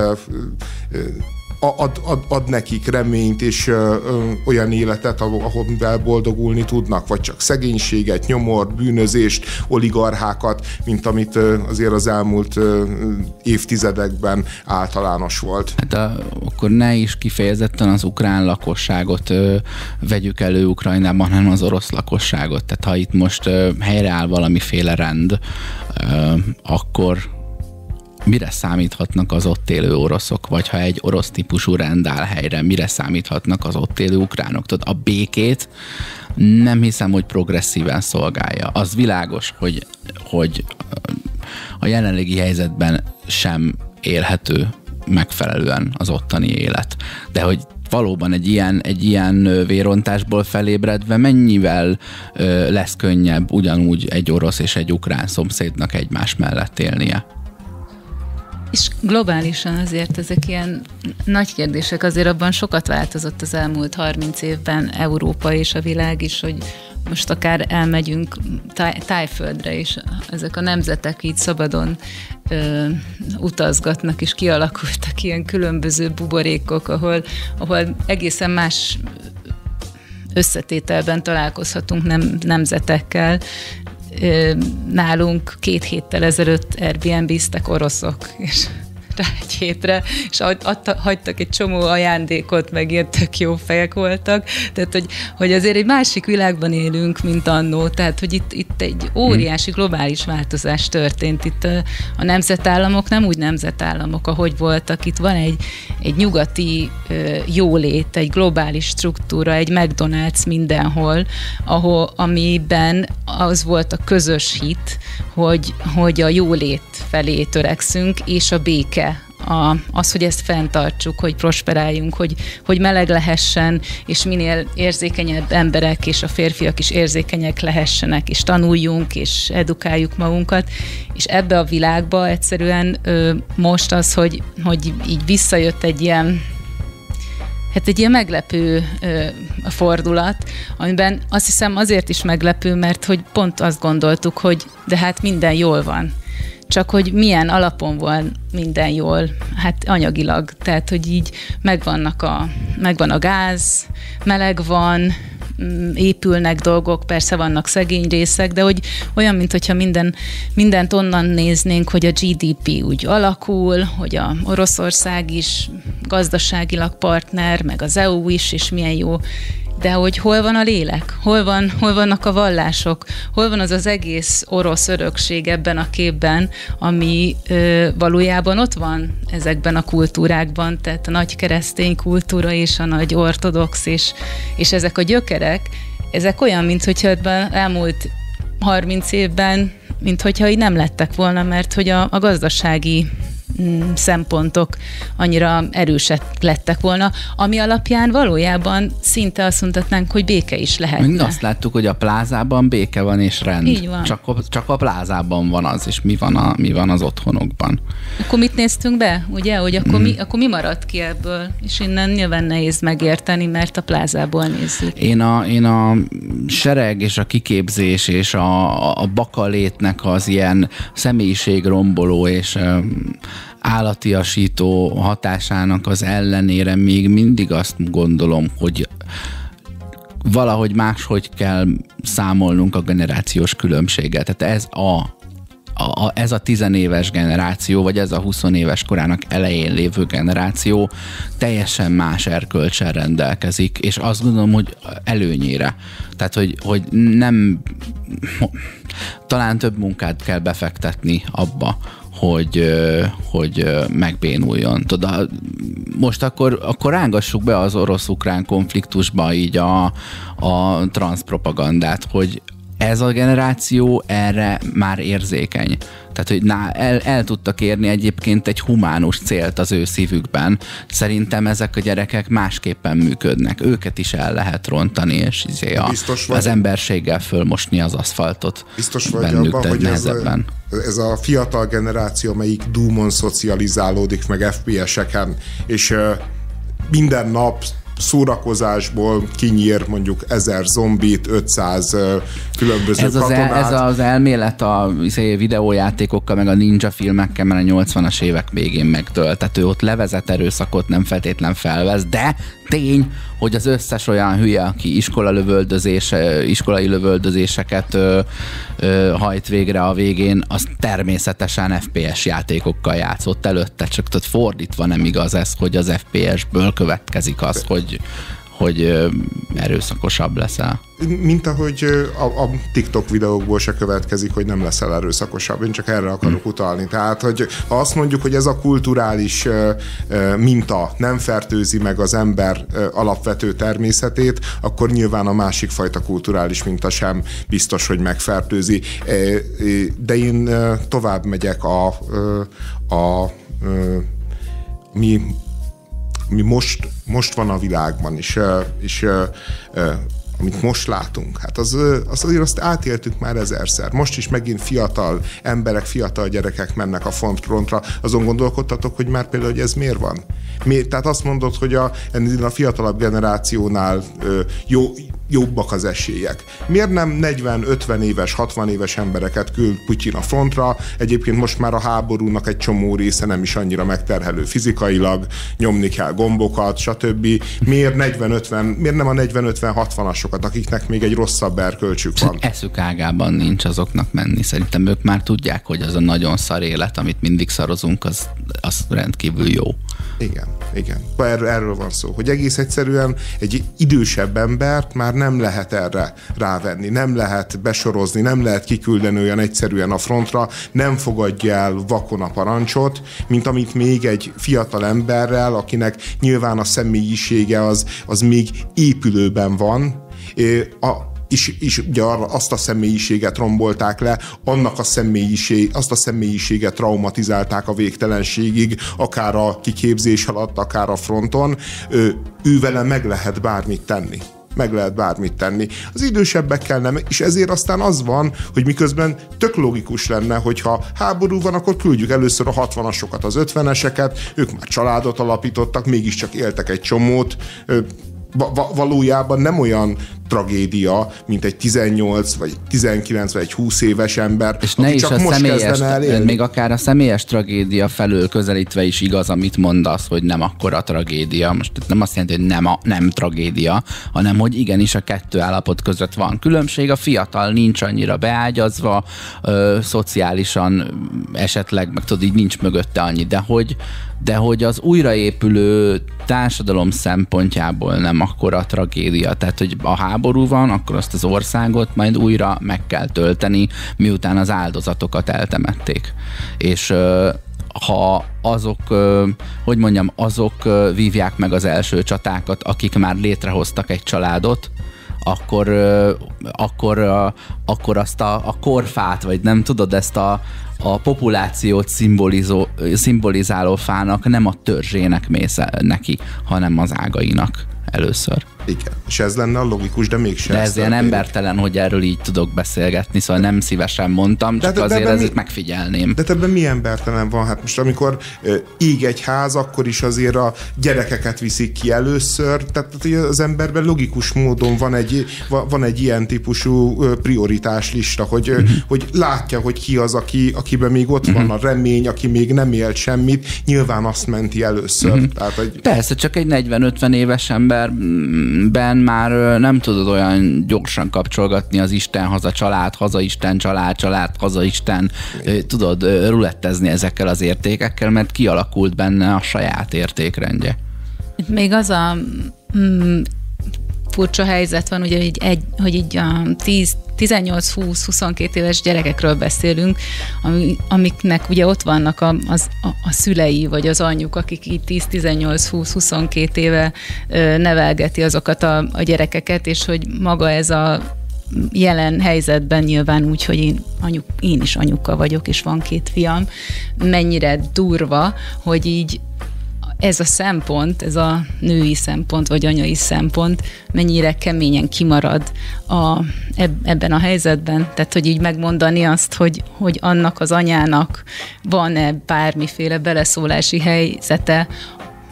ad, ad, ad nekik reményt és ö, ö, olyan életet, ahol boldogulni tudnak, vagy csak szegénységet, nyomor, bűnözést, oligarchákat, mint amit ö, azért az elmúlt ö, évtizedekben általános volt. Hát a, akkor ne is kifejezetten az ukrán lakosságot ö, vegyük elő Ukrajnában, hanem az orosz lakosságot. Tehát ha itt most ö, helyreáll valamiféle rend, ö, akkor mire számíthatnak az ott élő oroszok, vagy ha egy orosz típusú rend áll helyre, mire számíthatnak az ott élő ukránok. Tudod, a békét nem hiszem, hogy progresszíven szolgálja. Az világos, hogy, hogy a jelenlegi helyzetben sem élhető megfelelően az ottani élet. De hogy valóban egy ilyen, egy ilyen vérontásból felébredve mennyivel ö, lesz könnyebb ugyanúgy egy orosz és egy ukrán szomszédnak egymás mellett élnie? És globálisan azért ezek ilyen nagy kérdések, azért abban sokat változott az elmúlt 30 évben Európa és a világ is, hogy most akár elmegyünk táj, tájföldre is, ezek a nemzetek így szabadon ö, utazgatnak, és kialakultak ilyen különböző buborékok, ahol, ahol egészen más összetételben találkozhatunk nem, nemzetekkel, nálunk két héttel ezelőtt Airbnb-ztek oroszok, és rá egy hétre, és adta, hagytak egy csomó ajándékot, meg ilyen tök jó fejek voltak, tehát hogy, hogy azért egy másik világban élünk, mint annó, tehát hogy itt, itt egy óriási globális változás történt. Itt a, a nemzetállamok nem úgy nemzetállamok, ahogy voltak, itt van egy, egy nyugati ö, jólét, egy globális struktúra, egy McDonald's mindenhol, ahol, amiben az volt a közös hit, hogy, hogy a jólét felé törekszünk, és a béke a, az, hogy ezt fenntartsuk, hogy prosperáljunk, hogy, hogy meleg lehessen, és minél érzékenyebb emberek, és a férfiak is érzékenyek lehessenek, és tanuljunk, és edukáljuk magunkat, és ebbe a világba egyszerűen ö, most az, hogy, hogy így visszajött egy ilyen hát egy ilyen meglepő ö, fordulat, amiben azt hiszem azért is meglepő, mert hogy pont azt gondoltuk, hogy de hát minden jól van. Csak hogy milyen alapon van minden jól, hát anyagilag, tehát hogy így megvannak a, megvan a gáz, meleg van, Mm, épülnek dolgok, persze vannak szegény részek, de hogy olyan, mintha minden, mindent onnan néznénk, hogy a GDP úgy alakul, hogy a Oroszország is gazdaságilag partner, meg az EU is, és milyen jó de hogy hol van a lélek, hol, van, hol vannak a vallások, hol van az az egész orosz örökség ebben a képben, ami ö, valójában ott van ezekben a kultúrákban, tehát a nagy keresztény kultúra és a nagy ortodox, és, és ezek a gyökerek, ezek olyan, mint hogyha elmúlt 30 évben, mint hogyha így nem lettek volna, mert hogy a, a gazdasági szempontok annyira erősek lettek volna, ami alapján valójában szinte azt mondhatnánk, hogy béke is lehetne. Mi azt láttuk, hogy a plázában béke van és rend. Így van. Csak a, csak a plázában van az, és mi van, a, mi van az otthonokban. Akkor mit néztünk be, ugye? Hogy akkor, mm. mi, akkor mi maradt ki ebből? És innen nyilván nehéz megérteni, mert a plázából nézzük. Én a, én a sereg és a kiképzés és a, a bakalétnek az ilyen személyiségromboló és állatiasító hatásának az ellenére még mindig azt gondolom, hogy valahogy máshogy kell számolnunk a generációs különbséget. Tehát ez a a, a, ez a tizenéves generáció, vagy ez a 20 éves korának elején lévő generáció teljesen más erkölcsel rendelkezik, és azt gondolom, hogy előnyére. Tehát, hogy, hogy nem talán több munkát kell befektetni abba, hogy, hogy megbénuljon. Tudod, most akkor, akkor rángassuk be az orosz-ukrán konfliktusba így a, a transzpropagandát, hogy ez a generáció erre már érzékeny. Tehát, hogy na, el, el tudtak érni egyébként egy humánus célt az ő szívükben. Szerintem ezek a gyerekek másképpen működnek. Őket is el lehet rontani, és izé a, az emberséggel fölmosni az aszfaltot. Biztos vagy bennük, abban, hogy ez a, ez a fiatal generáció, amelyik Doomon szocializálódik, meg FPS-eken, és minden nap szórakozásból kinyír mondjuk ezer zombit, 500 különböző ez az katonát. El, ez az elmélet a izé, videójátékokkal, meg a ninja filmekkel, mert a 80-as évek végén megtölt. Tehát ő ott levezet erőszakot nem feltétlen felvesz, de tény, hogy az összes olyan hülye, aki iskola lövöldözés, iskolai lövöldözéseket ö, ö, hajt végre a végén, az természetesen FPS játékokkal játszott előtte, csak tehát fordítva nem igaz ez, hogy az FPS-ből következik az, hogy hogy erőszakosabb leszel. Mint ahogy a, a TikTok videókból se következik, hogy nem leszel erőszakosabb. Én csak erre akarok hmm. utalni. Tehát, hogy ha azt mondjuk, hogy ez a kulturális minta nem fertőzi meg az ember alapvető természetét, akkor nyilván a másik fajta kulturális minta sem biztos, hogy megfertőzi. De én tovább megyek a, a, a mi ami most, most van a világban, és, és amit most látunk, hát az, az azért azt átéltük már ezerszer. Most is megint fiatal emberek, fiatal gyerekek mennek a frontra. Azon gondolkodtatok, hogy már például, hogy ez miért van? Miért? Tehát azt mondod, hogy a, ennél a fiatalabb generációnál jó, jobbak az esélyek. Miért nem 40-50 éves, 60 éves embereket küld Putyin a frontra? Egyébként most már a háborúnak egy csomó része nem is annyira megterhelő fizikailag, nyomni kell gombokat, stb. Miért 40-50, miért nem a 40-50-60-asokat, akiknek még egy rosszabb erkölcsük van? Eszük ágában nincs azoknak menni. Szerintem ők már tudják, hogy az a nagyon szar élet, amit mindig szarozunk, az, az rendkívül jó. Igen, igen. Erről, erről van szó, hogy egész egyszerűen egy idősebb embert már nem lehet erre rávenni, nem lehet besorozni, nem lehet kiküldeni olyan egyszerűen a frontra, nem fogadja el vakon a parancsot, mint amit még egy fiatal emberrel, akinek nyilván a személyisége az, az még épülőben van, a, és, és ugye azt a személyiséget rombolták le, annak a személyiség, azt a személyiséget traumatizálták a végtelenségig, akár a kiképzés alatt, akár a fronton, ő, ő meg lehet bármit tenni meg lehet bármit tenni. Az idősebbekkel nem, és ezért aztán az van, hogy miközben tök logikus lenne, hogyha háború van, akkor küldjük először a 60-asokat, az 50-eseket, ők már családot alapítottak, mégiscsak éltek egy csomót, va- valójában nem olyan tragédia, mint egy 18 vagy 19 vagy egy 20 éves ember, és ne is csak a most személyes, még akár a személyes tragédia felől közelítve is igaz, amit mondasz, hogy nem akkora tragédia. Most nem azt jelenti, hogy nem, a, nem tragédia, hanem hogy igenis a kettő állapot között van különbség. A fiatal nincs annyira beágyazva, ö, szociálisan esetleg, meg tudod, így nincs mögötte annyi, de hogy, de hogy az újraépülő társadalom szempontjából nem akkora tragédia. Tehát, hogy a háború van, akkor azt az országot majd újra meg kell tölteni, miután az áldozatokat eltemették. És ha azok, hogy mondjam, azok vívják meg az első csatákat, akik már létrehoztak egy családot, akkor, akkor, akkor azt a, a korfát, vagy nem tudod, ezt a, a populációt szimbolizó, szimbolizáló fának nem a törzsének mész neki, hanem az ágainak először. Igen, és ez lenne a logikus, de mégsem. De ez ilyen embertelen, hogy erről így tudok beszélgetni, szóval nem szívesen mondtam, csak de, de, azért ezért mi, megfigyelném. De ebben mi embertelen van? Hát most amikor íg egy ház, akkor is azért a gyerekeket viszik ki először, tehát az emberben logikus módon van egy, van egy ilyen típusú prioritás lista, hogy, uh-huh. hogy látja, hogy ki az, aki, akiben még ott van a remény, aki még nem élt semmit, nyilván azt menti először. Uh-huh. Tehát, egy... Persze, csak egy 40-50 éves ember mm, ben már nem tudod olyan gyorsan kapcsolgatni az Isten haza család, haza Isten család, család, haza Isten, tudod rulettezni ezekkel az értékekkel, mert kialakult benne a saját értékrendje. Még az a mm, furcsa helyzet van, ugye, hogy, egy, hogy így a 10, 18-20-22 éves gyerekekről beszélünk, amiknek ugye ott vannak a, az, a, a szülei, vagy az anyjuk, akik így 10-18-20-22 éve nevelgeti azokat a, a gyerekeket, és hogy maga ez a jelen helyzetben nyilván úgy, hogy én, anyuk, én is anyuka vagyok, és van két fiam, mennyire durva, hogy így ez a szempont, ez a női szempont, vagy anyai szempont mennyire keményen kimarad a, ebben a helyzetben. Tehát, hogy így megmondani azt, hogy, hogy annak az anyának van-e bármiféle beleszólási helyzete,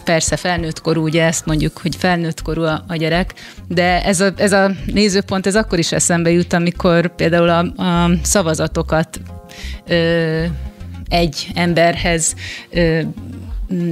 persze felnőtt korú, ugye ezt mondjuk, hogy felnőtt korú a, a gyerek, de ez a, ez a nézőpont, ez akkor is eszembe jut, amikor például a, a szavazatokat ö, egy emberhez ö,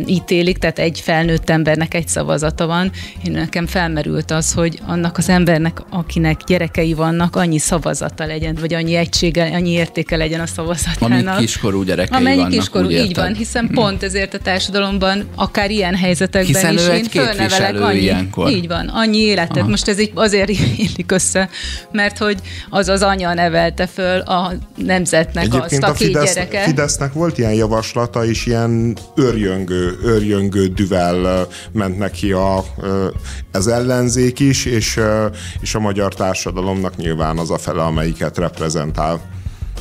ítélik, tehát egy felnőtt embernek egy szavazata van. Én nekem felmerült az, hogy annak az embernek, akinek gyerekei vannak, annyi szavazata legyen, vagy annyi egysége, annyi értéke legyen a szavazatának. Amennyi kiskorú gyerekei Amennyi vannak, kiskorú, így érted? van, hiszen hmm. pont ezért a társadalomban, akár ilyen helyzetekben hiszen is én fölnevelek annyi, ilyenkor. így van, annyi életet. Aha. Most ez így azért illik össze, mert hogy az az anya nevelte föl a nemzetnek Egyébként azt a, a két Fidesz, gyereke. Fidesznek volt ilyen javaslata, és ilyen örjön örjöngő, örjöngő düvel ment neki a, az ellenzék is, és, és a magyar társadalomnak nyilván az a fele, amelyiket reprezentál.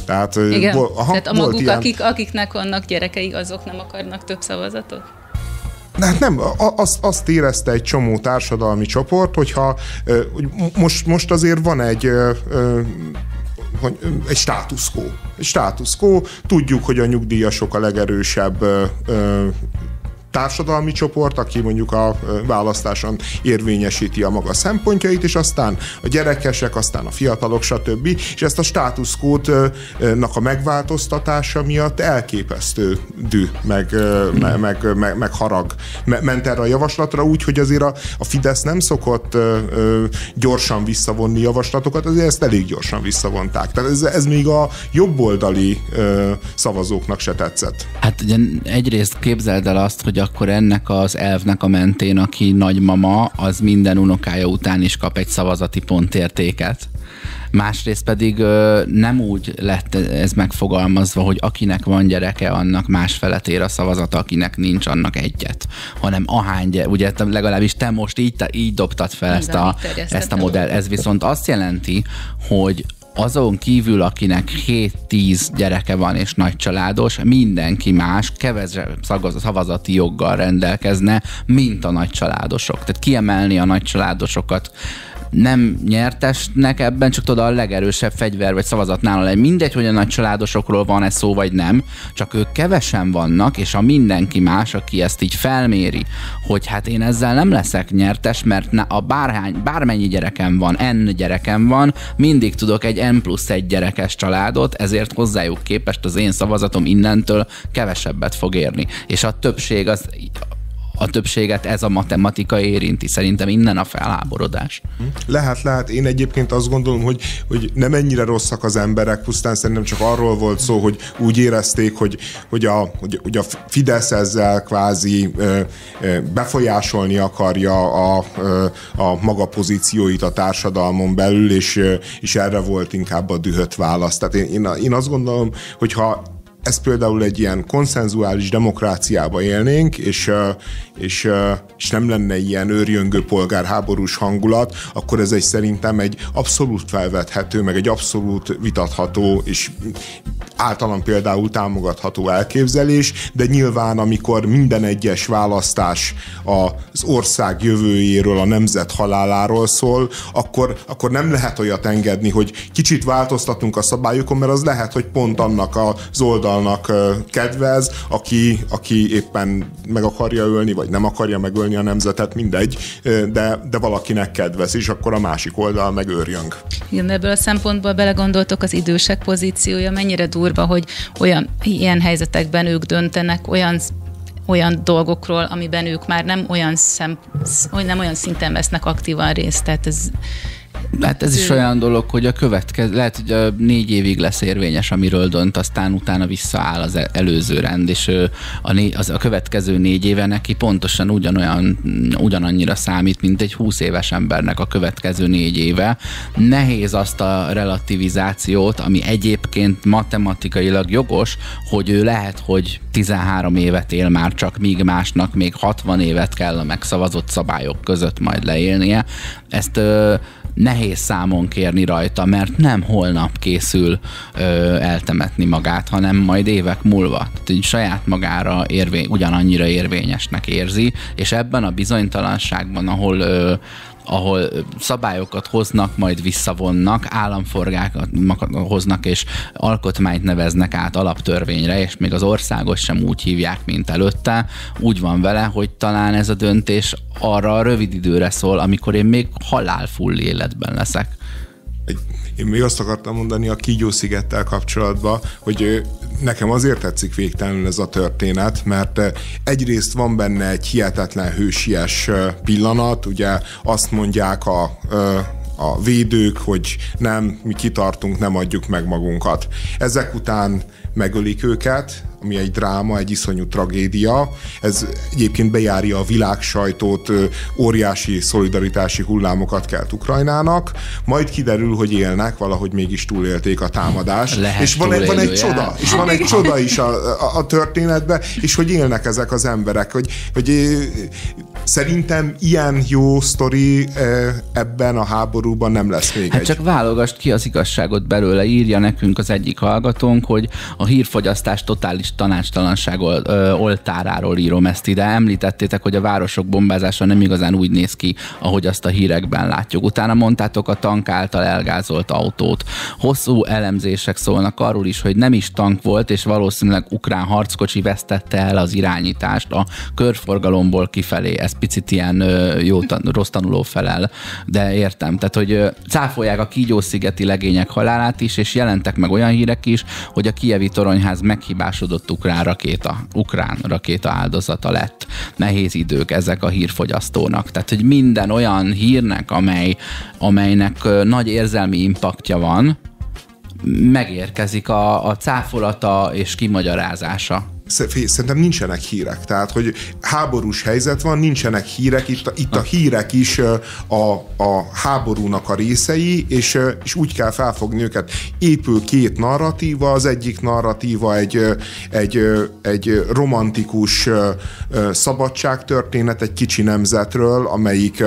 Tehát, Igen, vol, aha, tehát a maguk, ilyen... akik, akiknek vannak gyerekeik, azok nem akarnak több szavazatot? Hát nem, azt, azt érezte egy csomó társadalmi csoport, hogyha hogy most, most azért van egy hogy egy status quo. Egy status quo. Tudjuk, hogy a nyugdíjasok a legerősebb társadalmi csoport, aki mondjuk a választáson érvényesíti a maga szempontjait, és aztán a gyerekesek, aztán a fiatalok, stb. És ezt a státuszkódnak a megváltoztatása miatt elképesztő dű, meg, meg, meg, meg, meg harag ment erre a javaslatra, úgy, hogy azért a, a Fidesz nem szokott gyorsan visszavonni javaslatokat, azért ezt elég gyorsan visszavonták. Tehát ez, ez még a jobboldali szavazóknak se tetszett. Hát ugye egyrészt képzeld el azt, hogy akkor ennek az elvnek a mentén, aki nagymama, az minden unokája után is kap egy szavazati pontértéket. Másrészt pedig ö, nem úgy lett ez megfogalmazva, hogy akinek van gyereke, annak más felet ér a szavazata, akinek nincs, annak egyet. Hanem ahány, gyere, ugye legalábbis te most így, így dobtad fel ezt a, ezt a modell. Ez viszont azt jelenti, hogy azon kívül, akinek 7-10 gyereke van és nagy családos, mindenki más kevesebb szavazati joggal rendelkezne, mint a nagy családosok. Tehát kiemelni a nagy családosokat nem nyertesnek ebben, csak tudod a legerősebb fegyver vagy szavazat nála Mindegy, hogy a nagy családosokról van-e szó vagy nem, csak ők kevesen vannak, és a mindenki más, aki ezt így felméri, hogy hát én ezzel nem leszek nyertes, mert a bárhány, bármennyi gyerekem van, n gyerekem van, mindig tudok egy n plusz egy gyerekes családot, ezért hozzájuk képest az én szavazatom innentől kevesebbet fog érni. És a többség az a többséget ez a matematika érinti. Szerintem innen a felháborodás. Lehet, lehet. Én egyébként azt gondolom, hogy, hogy nem ennyire rosszak az emberek, pusztán szerintem csak arról volt szó, hogy úgy érezték, hogy, hogy, a, hogy, hogy a Fidesz ezzel kvázi ö, ö, befolyásolni akarja a, ö, a maga pozícióit a társadalmon belül, és, és erre volt inkább a dühött válasz. Tehát én, én, én azt gondolom, hogy ha ezt például egy ilyen konszenzuális demokráciába élnénk, és, és, és nem lenne ilyen őrjöngő polgárháborús hangulat, akkor ez egy szerintem egy abszolút felvethető, meg egy abszolút vitatható, és általam például támogatható elképzelés, de nyilván amikor minden egyes választás az ország jövőjéről, a nemzet haláláról szól, akkor, akkor nem lehet olyat engedni, hogy kicsit változtatunk a szabályokon, mert az lehet, hogy pont annak az oldalnak kedvez, aki, aki éppen meg akarja ölni, vagy nem akarja megölni a nemzetet, mindegy, de, de valakinek kedvez, és akkor a másik oldal meg. Igen, ebből a szempontból belegondoltok az idősek pozíciója, mennyire durva, hogy olyan ilyen helyzetekben ők döntenek, olyan olyan dolgokról, amiben ők már nem olyan, szem, nem olyan szinten vesznek aktívan részt. Tehát ez, Hát ez is olyan dolog, hogy a következő, lehet, hogy a négy évig lesz érvényes, amiről dönt, aztán utána visszaáll az előző rend, és a, né, az a következő négy éve neki pontosan ugyanolyan, ugyanannyira számít, mint egy 20 éves embernek a következő négy éve. Nehéz azt a relativizációt, ami egyébként matematikailag jogos, hogy ő lehet, hogy 13 évet él már csak, míg másnak még 60 évet kell a megszavazott szabályok között majd leélnie. Ezt nehéz számon kérni rajta, mert nem holnap készül ö, eltemetni magát, hanem majd évek múlva. Tehát így saját magára érvény, ugyanannyira érvényesnek érzi, és ebben a bizonytalanságban, ahol ö, ahol szabályokat hoznak, majd visszavonnak, államforgákat hoznak, és alkotmányt neveznek át alaptörvényre, és még az országos sem úgy hívják, mint előtte. Úgy van vele, hogy talán ez a döntés arra a rövid időre szól, amikor én még halálfull életben leszek. Én még azt akartam mondani a Kígyó-szigettel kapcsolatban, hogy nekem azért tetszik végtelenül ez a történet, mert egyrészt van benne egy hihetetlen hősies pillanat, ugye azt mondják a, a védők, hogy nem, mi kitartunk, nem adjuk meg magunkat. Ezek után megölik őket, ami egy dráma, egy iszonyú tragédia. Ez egyébként bejárja a világ sajtót, óriási szolidaritási hullámokat kelt Ukrajnának, majd kiderül, hogy élnek, valahogy mégis túlélték a támadást. Lehet és van, egy, van egy csoda, és van egy csoda is a, a, a történetben, és hogy élnek ezek az emberek, hogy, hogy szerintem ilyen jó sztori ebben a háborúban nem lesz még Hát egy. csak válogast ki az igazságot belőle, írja nekünk az egyik hallgatónk, hogy a hírfogyasztás totális tanácstalanság oltáráról írom ezt ide. Említettétek, hogy a városok bombázása nem igazán úgy néz ki, ahogy azt a hírekben látjuk. Utána mondtátok a tank által elgázolt autót. Hosszú elemzések szólnak arról is, hogy nem is tank volt, és valószínűleg ukrán harckocsi vesztette el az irányítást a körforgalomból kifelé. Ez picit ilyen jó, rossz tanuló felel, de értem. Tehát, hogy cáfolják a kígyószigeti legények halálát is, és jelentek meg olyan hírek is, hogy a kievi toronyház meghibásodott ukrán rakéta, ukrán rakéta áldozata lett. Nehéz idők ezek a hírfogyasztónak. Tehát, hogy minden olyan hírnek, amely, amelynek nagy érzelmi impaktja van, megérkezik a, a cáfolata és kimagyarázása szerintem nincsenek hírek. Tehát, hogy háborús helyzet van, nincsenek hírek, itt a, itt a hírek is a, a háborúnak a részei, és, és úgy kell felfogni őket. Épül két narratíva, az egyik narratíva egy, egy, egy romantikus szabadságtörténet egy kicsi nemzetről, amelyik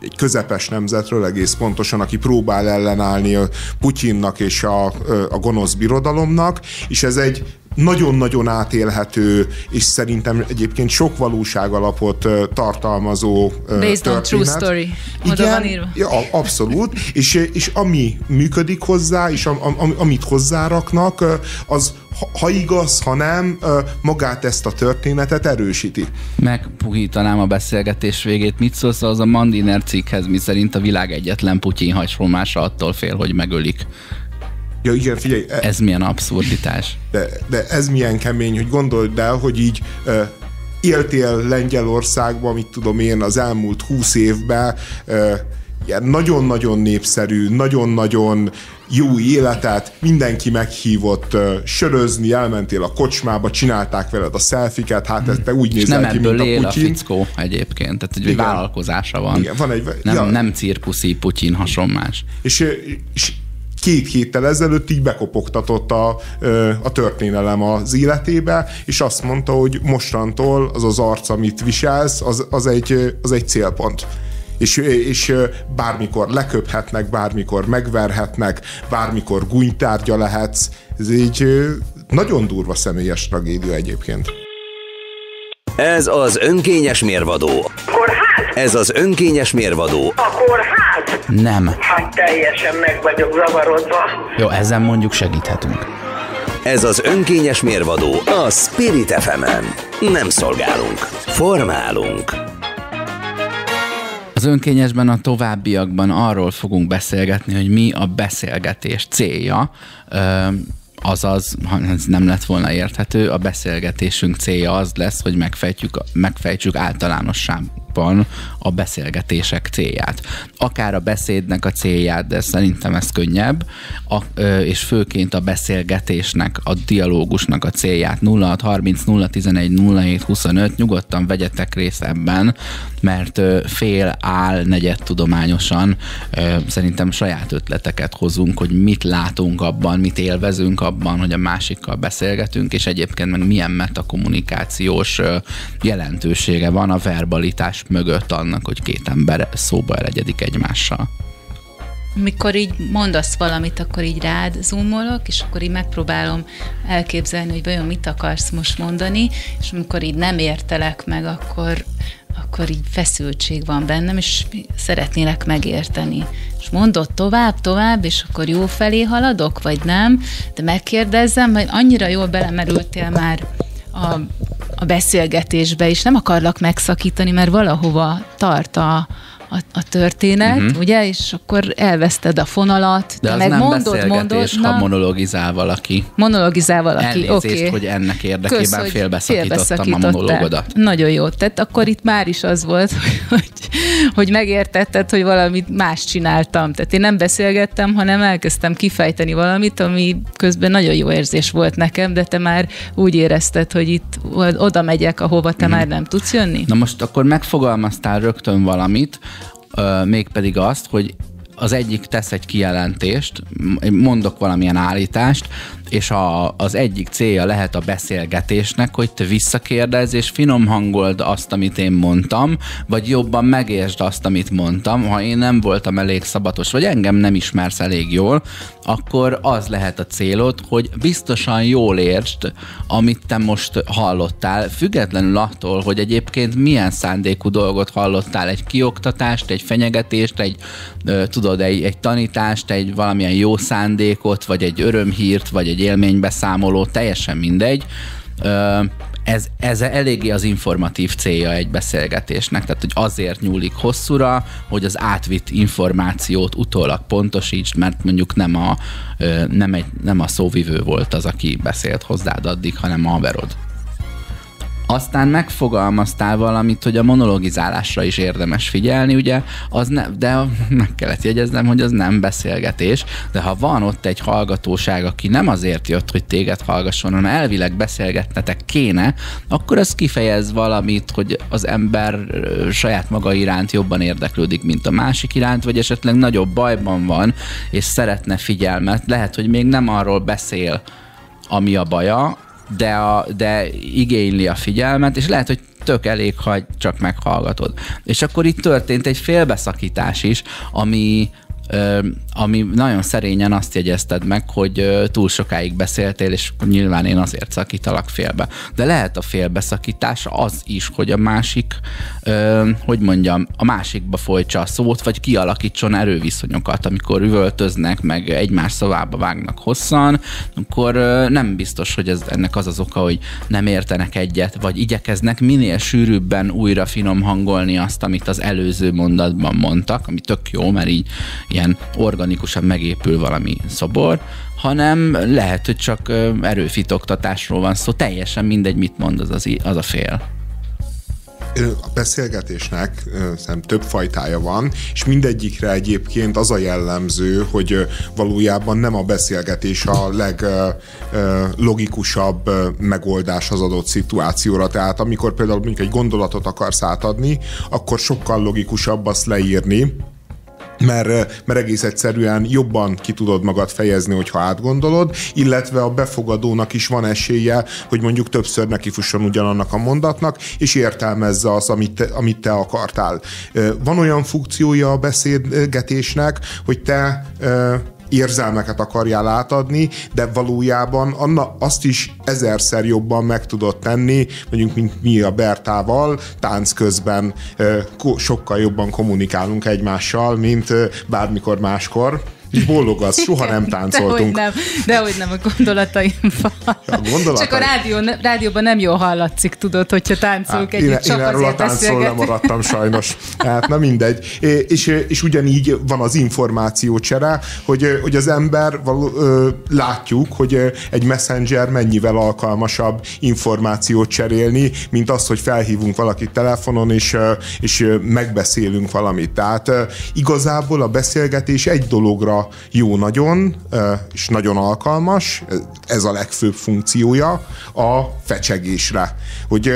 egy közepes nemzetről egész pontosan, aki próbál ellenállni Putyinnak és a, a gonosz birodalomnak, és ez egy nagyon-nagyon átélhető, és szerintem egyébként sok valóság alapot tartalmazó Based történet. on true story. Oda Igen, van írva. Ja, abszolút, és, és ami működik hozzá, és am, am, amit hozzáraknak, az ha igaz, ha nem, magát ezt a történetet erősíti. Megpuhítanám a beszélgetés végét. Mit szólsz az a Mandiner cikkhez, mi szerint a világ egyetlen Putyin hasonlása attól fél, hogy megölik? Ja igen, figyelj. E, ez milyen abszurditás. De, de ez milyen kemény, hogy gondold el, hogy így uh, éltél Lengyelországban, mit tudom én, az elmúlt húsz évben, uh, ilyen nagyon-nagyon népszerű, nagyon-nagyon jó életet, mindenki meghívott uh, sörözni, elmentél a kocsmába, csinálták veled a szelfiket, hát ez te úgy nézel ki, mint a Putyin. a fickó egyébként, tehát egy Igen. vállalkozása van. Igen, van egy, nem, ja. nem cirkuszi Putyin hasonlás. És, és két héttel ezelőtt így bekopogtatott a, a történelem az életébe, és azt mondta, hogy mostantól az az arc, amit viselsz, az, az, egy, az egy célpont és, és bármikor leköphetnek, bármikor megverhetnek, bármikor gúnytárgya lehetsz. Ez egy nagyon durva személyes tragédia egyébként. Ez az önkényes mérvadó. Kórház? Ez az önkényes mérvadó. A kórház? Nem. Hát teljesen meg vagyok zavarodva. Jó, ezen mondjuk segíthetünk. Ez az önkényes mérvadó a Spirit fm -en. Nem szolgálunk, formálunk. Az önkényesben a továbbiakban arról fogunk beszélgetni, hogy mi a beszélgetés célja, azaz, ha ez nem lett volna érthető, a beszélgetésünk célja az lesz, hogy megfejtjük, megfejtsük általánosságban a beszélgetések célját. Akár a beszédnek a célját, de szerintem ez könnyebb, a, és főként a beszélgetésnek, a dialógusnak a célját. 0630 011 07 25, nyugodtan vegyetek részt ebben, mert fél áll negyed tudományosan szerintem saját ötleteket hozunk, hogy mit látunk abban, mit élvezünk abban, hogy a másikkal beszélgetünk, és egyébként meg milyen metakommunikációs jelentősége van a verbalitás mögött annak, hogy két ember szóba eregyedik egymással mikor így mondasz valamit, akkor így rád zoomolok, és akkor így megpróbálom elképzelni, hogy vajon mit akarsz most mondani, és amikor így nem értelek meg, akkor, akkor így feszültség van bennem, és szeretnélek megérteni. És mondod tovább, tovább, és akkor jó felé haladok, vagy nem, de megkérdezzem, vagy annyira jól belemerültél már a, a beszélgetésbe, és nem akarlak megszakítani, mert valahova tart a, a, a történet, uh-huh. ugye, és akkor elveszted a fonalat, de, de meg nem mondod, mondod, ha na, monologizál valaki. Monologizál valaki, oké. Okay. hogy ennek érdekében Kösz, hogy félbeszakítottam a monológodat. Nagyon jó, tehát akkor itt már is az volt, hogy, hogy megértetted, hogy valamit más csináltam. Tehát én nem beszélgettem, hanem elkezdtem kifejteni valamit, ami közben nagyon jó érzés volt nekem, de te már úgy érezted, hogy itt oda megyek, ahova te uh-huh. már nem tudsz jönni. Na most akkor megfogalmaztál rögtön valamit, mégpedig azt, hogy az egyik tesz egy kijelentést, mondok valamilyen állítást, és a, az egyik célja lehet a beszélgetésnek, hogy te visszakérdez, és finom hangold azt, amit én mondtam, vagy jobban megértsd azt, amit mondtam. Ha én nem voltam elég szabatos, vagy engem nem ismersz elég jól, akkor az lehet a célod, hogy biztosan jól értsd, amit te most hallottál, függetlenül attól, hogy egyébként milyen szándékú dolgot hallottál, egy kioktatást, egy fenyegetést, egy, tudod, egy, egy tanítást, egy valamilyen jó szándékot, vagy egy örömhírt, vagy egy egy élménybeszámoló, teljesen mindegy. Ez, ez eléggé az informatív célja egy beszélgetésnek, tehát hogy azért nyúlik hosszúra, hogy az átvitt információt utólag pontosítsd, mert mondjuk nem a, nem, egy, nem a szóvivő volt az, aki beszélt hozzád addig, hanem a haverod. Aztán megfogalmaztál valamit, hogy a monologizálásra is érdemes figyelni, ugye, az ne, de meg kellett jegyeznem, hogy az nem beszélgetés, de ha van ott egy hallgatóság, aki nem azért jött, hogy téged hallgasson, hanem elvileg beszélgetnetek kéne, akkor ez kifejez valamit, hogy az ember saját maga iránt jobban érdeklődik, mint a másik iránt, vagy esetleg nagyobb bajban van, és szeretne figyelmet. Lehet, hogy még nem arról beszél, ami a baja, de, a, de igényli a figyelmet, és lehet, hogy tök elég, ha csak meghallgatod. És akkor itt történt egy félbeszakítás is, ami, ami nagyon szerényen azt jegyezted meg, hogy túl sokáig beszéltél, és nyilván én azért szakítalak félbe. De lehet a félbeszakítás az is, hogy a másik, hogy mondjam, a másikba folytsa a szót, vagy kialakítson erőviszonyokat, amikor üvöltöznek, meg egymás szavába vágnak hosszan, akkor nem biztos, hogy ez ennek az az oka, hogy nem értenek egyet, vagy igyekeznek minél sűrűbben újra finom hangolni azt, amit az előző mondatban mondtak, ami tök jó, mert így ilyen organikusan megépül valami szobor, hanem lehet, hogy csak erőfitoktatásról van szó, teljesen mindegy, mit mond az, az, a fél a beszélgetésnek szerintem több fajtája van, és mindegyikre egyébként az a jellemző, hogy valójában nem a beszélgetés a leglogikusabb megoldás az adott szituációra. Tehát amikor például mondjuk egy gondolatot akarsz átadni, akkor sokkal logikusabb azt leírni, mert, mert egész egyszerűen jobban ki tudod magad fejezni, hogyha átgondolod, illetve a befogadónak is van esélye, hogy mondjuk többször nekifusson ugyanannak a mondatnak, és értelmezze az, amit te, amit te akartál. Van olyan funkciója a beszélgetésnek, hogy te érzelmeket akarjál átadni, de valójában anna, azt is ezerszer jobban meg tudod tenni, mondjuk, mint mi a Bertával, tánc közben sokkal jobban kommunikálunk egymással, mint bármikor máskor és bólogatsz, soha nem táncoltunk. Dehogy nem, dehogy nem a gondolataimban. A gondolataim. Csak a rádió, rádióban nem jól hallatszik, tudod, hogyha táncolunk hát, együtt, én, csak én erről a táncról lemaradtam sajnos. Hát na mindegy. És, és ugyanígy van az információcsere, hogy, hogy az ember való, látjuk, hogy egy messenger mennyivel alkalmasabb információt cserélni, mint az, hogy felhívunk valakit telefonon, és, és megbeszélünk valamit. Tehát igazából a beszélgetés egy dologra jó nagyon, és nagyon alkalmas, ez a legfőbb funkciója a fecsegésre. Hogy,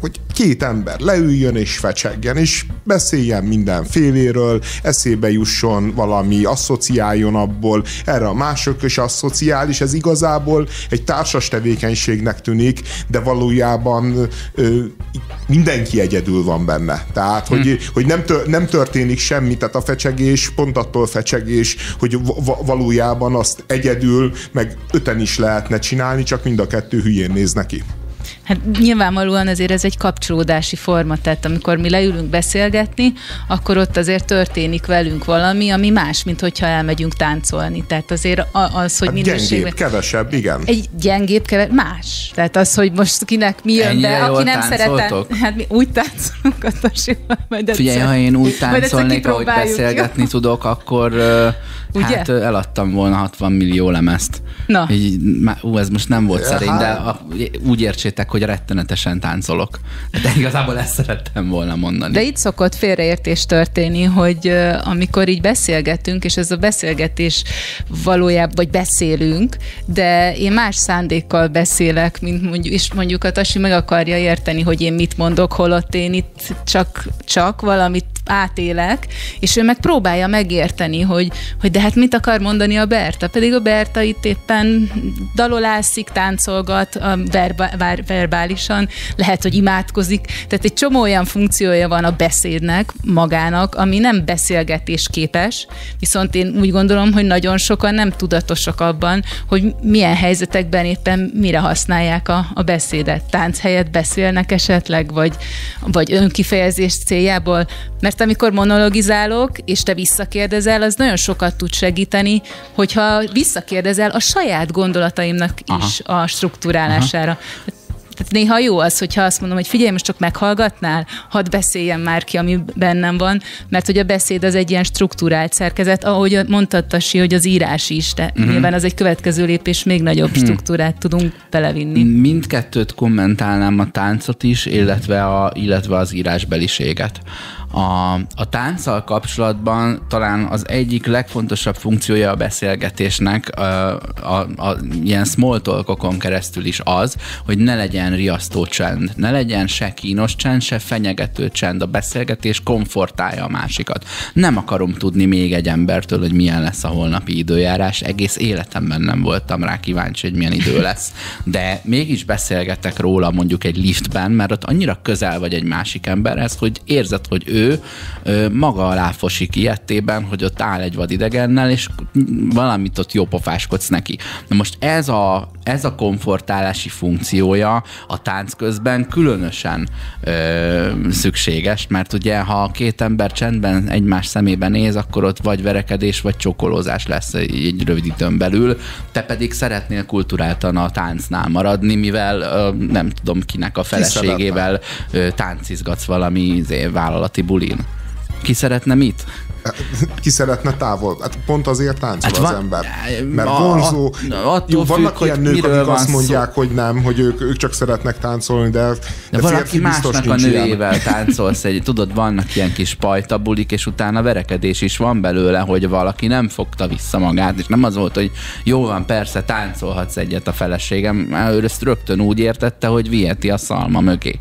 hogy két ember leüljön és fecsegjen, és beszéljen mindenféléről, eszébe jusson valami, asszociáljon abból, erre a mások is asszociál, és ez igazából egy társas tevékenységnek tűnik, de valójában mindenki egyedül van benne. Tehát, hogy, hm. hogy nem, tör, nem történik semmi, tehát a fecsegés pont attól fecsegés, hogy valójában azt egyedül, meg öten is lehetne csinálni, csak mind a kettő hülyén néz neki. Hát nyilvánvalóan azért ez egy kapcsolódási forma, tehát amikor mi leülünk beszélgetni, akkor ott azért történik velünk valami, ami más, mint hogyha elmegyünk táncolni. Tehát azért az, hogy hát minőségben... Gyengébb, kevesebb, igen. Egy gyengébb, kevesebb, más. Tehát az, hogy most kinek mi jön be, aki nem szeret. Hát mi úgy táncolunk a tosival, majd Figyelj, ha én úgy táncolnék, ahogy beszélgetni jó? tudok, akkor Ugye? hát eladtam volna 60 millió lemezt. Na. Így, ú, ez most nem volt szerény, de a, úgy értsétek, hogy rettenetesen táncolok. De igazából ezt szerettem volna mondani. De itt szokott félreértés történni, hogy amikor így beszélgetünk, és ez a beszélgetés valójában, vagy beszélünk, de én más szándékkal beszélek, mint mondjuk, és mondjuk a Tasi meg akarja érteni, hogy én mit mondok, holott én itt csak, csak valamit átélek, és ő meg próbálja megérteni, hogy, hogy de hát mit akar mondani a Berta, pedig a Berta itt éppen dalolászik, táncolgat verba, verbálisan, lehet, hogy imádkozik, tehát egy csomó olyan funkciója van a beszédnek magának, ami nem beszélgetés képes, viszont én úgy gondolom, hogy nagyon sokan nem tudatosak abban, hogy milyen helyzetekben éppen mire használják a, a beszédet. Tánc helyett beszélnek esetleg, vagy, vagy önkifejezés céljából, mert mert amikor monologizálok, és te visszakérdezel, az nagyon sokat tud segíteni, hogyha visszakérdezel a saját gondolataimnak Aha. is a struktúrálására. Aha. Tehát néha jó az, hogyha azt mondom, hogy figyelj, most csak meghallgatnál, hadd beszéljen már ki, ami bennem van, mert hogy a beszéd az egy ilyen struktúrált szerkezet, ahogy mondtad, Tasi, hogy az írás is, de uh-huh. nyilván az egy következő lépés, még nagyobb uh-huh. struktúrát tudunk belevinni. Mindkettőt kommentálnám a táncot is, illetve, a, illetve az írásbeliséget. A, a tánccal kapcsolatban talán az egyik legfontosabb funkciója a beszélgetésnek a, a, a ilyen small talkokon keresztül is az, hogy ne legyen riasztó csend, ne legyen se kínos csend, se fenyegető csend. A beszélgetés komfortálja a másikat. Nem akarom tudni még egy embertől, hogy milyen lesz a holnapi időjárás. Egész életemben nem voltam rá kíváncsi, hogy milyen idő lesz. De mégis beszélgetek róla mondjuk egy liftben, mert ott annyira közel vagy egy másik emberhez, hogy érzed, hogy ő ő maga alá fosik ilyettében, hogy ott áll egy vadidegennel, és valamit ott jópofáskodsz neki. Na most ez a, ez a komfortálási funkciója a tánc közben különösen ö, szükséges, mert ugye ha két ember csendben egymás szemébe néz, akkor ott vagy verekedés, vagy csokolózás lesz egy rövid időn belül, te pedig szeretnél kulturáltan a táncnál maradni, mivel ö, nem tudom kinek a feleségével ö, táncizgatsz valami izé, vállalati bulin. Ki szeretne mit? ki szeretne távol. Hát pont azért táncol hát van, az ember. Mert vonzó. Jó, vannak függ, ilyen nők, akik azt mondják, szó. hogy nem, hogy ők, ők csak szeretnek táncolni, de, de, de valaki másnak a nőjével ilyen. táncolsz. Egy, tudod, vannak ilyen kis pajtabulik, és utána verekedés is van belőle, hogy valaki nem fogta vissza magát, és nem az volt, hogy jó van, persze, táncolhatsz egyet a feleségem. Ő ezt rögtön úgy értette, hogy viheti a szalma mögé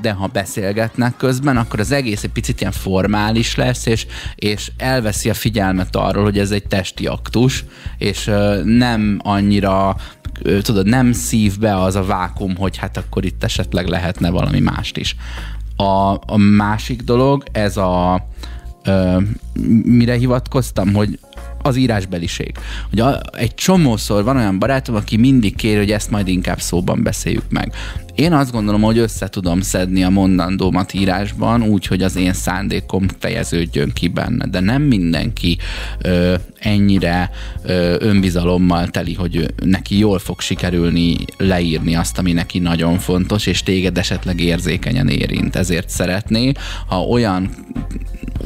de ha beszélgetnek közben, akkor az egész egy picit ilyen formális lesz, és és, elveszi a figyelmet arról, hogy ez egy testi aktus, és nem annyira tudod, nem szív be az a vákum, hogy hát akkor itt esetleg lehetne valami mást is. A, a másik dolog, ez a ö, mire hivatkoztam, hogy az írásbeliség. Hogy egy csomószor van olyan barátom, aki mindig kér, hogy ezt majd inkább szóban beszéljük meg. Én azt gondolom, hogy össze tudom szedni a mondandómat írásban, úgy, hogy az én szándékom fejeződjön ki benne. De nem mindenki ö, ennyire ö, önbizalommal teli, hogy neki jól fog sikerülni leírni azt, ami neki nagyon fontos, és téged esetleg érzékenyen érint. Ezért szeretné, ha olyan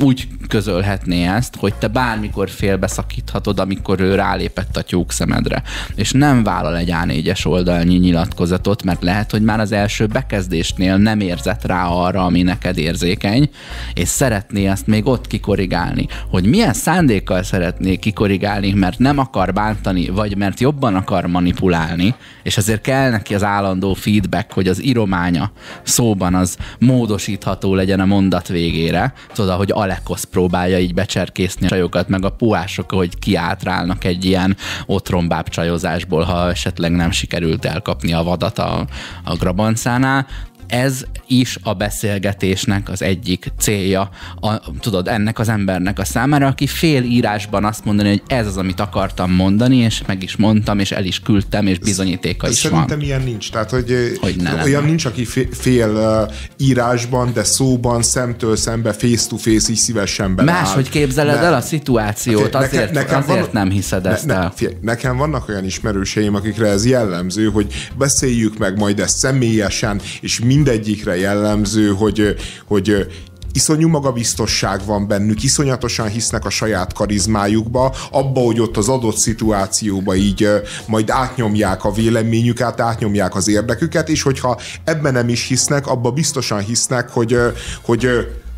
úgy közölhetné ezt, hogy te bármikor félbeszakíthatod, amikor ő rálépett a tyúk szemedre. És nem vállal egy A4-es oldalnyi nyilatkozatot, mert lehet, hogy már az első bekezdésnél nem érzett rá arra, ami neked érzékeny, és szeretné ezt még ott kikorrigálni. Hogy milyen szándékkal szeretné kikorrigálni, mert nem akar bántani, vagy mert jobban akar manipulálni, és azért kell neki az állandó feedback, hogy az irománya szóban az módosítható legyen a mondat végére. Tudod, hogy Alekosz próbálja így becserkészni a csajokat, meg a puások, hogy kiátrálnak egy ilyen otrombább csajozásból, ha esetleg nem sikerült elkapni a vadat a, a grabancánál ez is a beszélgetésnek az egyik célja, a, tudod, ennek az embernek a számára, aki fél írásban azt mondani, hogy ez az, amit akartam mondani, és meg is mondtam, és el is küldtem, és bizonyítéka is Szerintem van. ilyen nincs. Tehát, hogy, Hogy ne olyan lenne. nincs, aki fé- fél uh, írásban, de szóban, szemtől szembe, face to face is szívesen beleáll. Máshogy képzeled Ne- el a szituációt, Nekem- azért, nekem azért van- nem hiszed ezt ne, el. figyelj, nekem vannak olyan ismerőseim, akikre ez jellemző, hogy beszéljük meg majd ezt személyesen, és mindegyikre jellemző, hogy, hogy iszonyú magabiztosság van bennük, iszonyatosan hisznek a saját karizmájukba, abba, hogy ott az adott szituációba így majd átnyomják a véleményüket, átnyomják az érdeküket, és hogyha ebben nem is hisznek, abba biztosan hisznek, hogy, hogy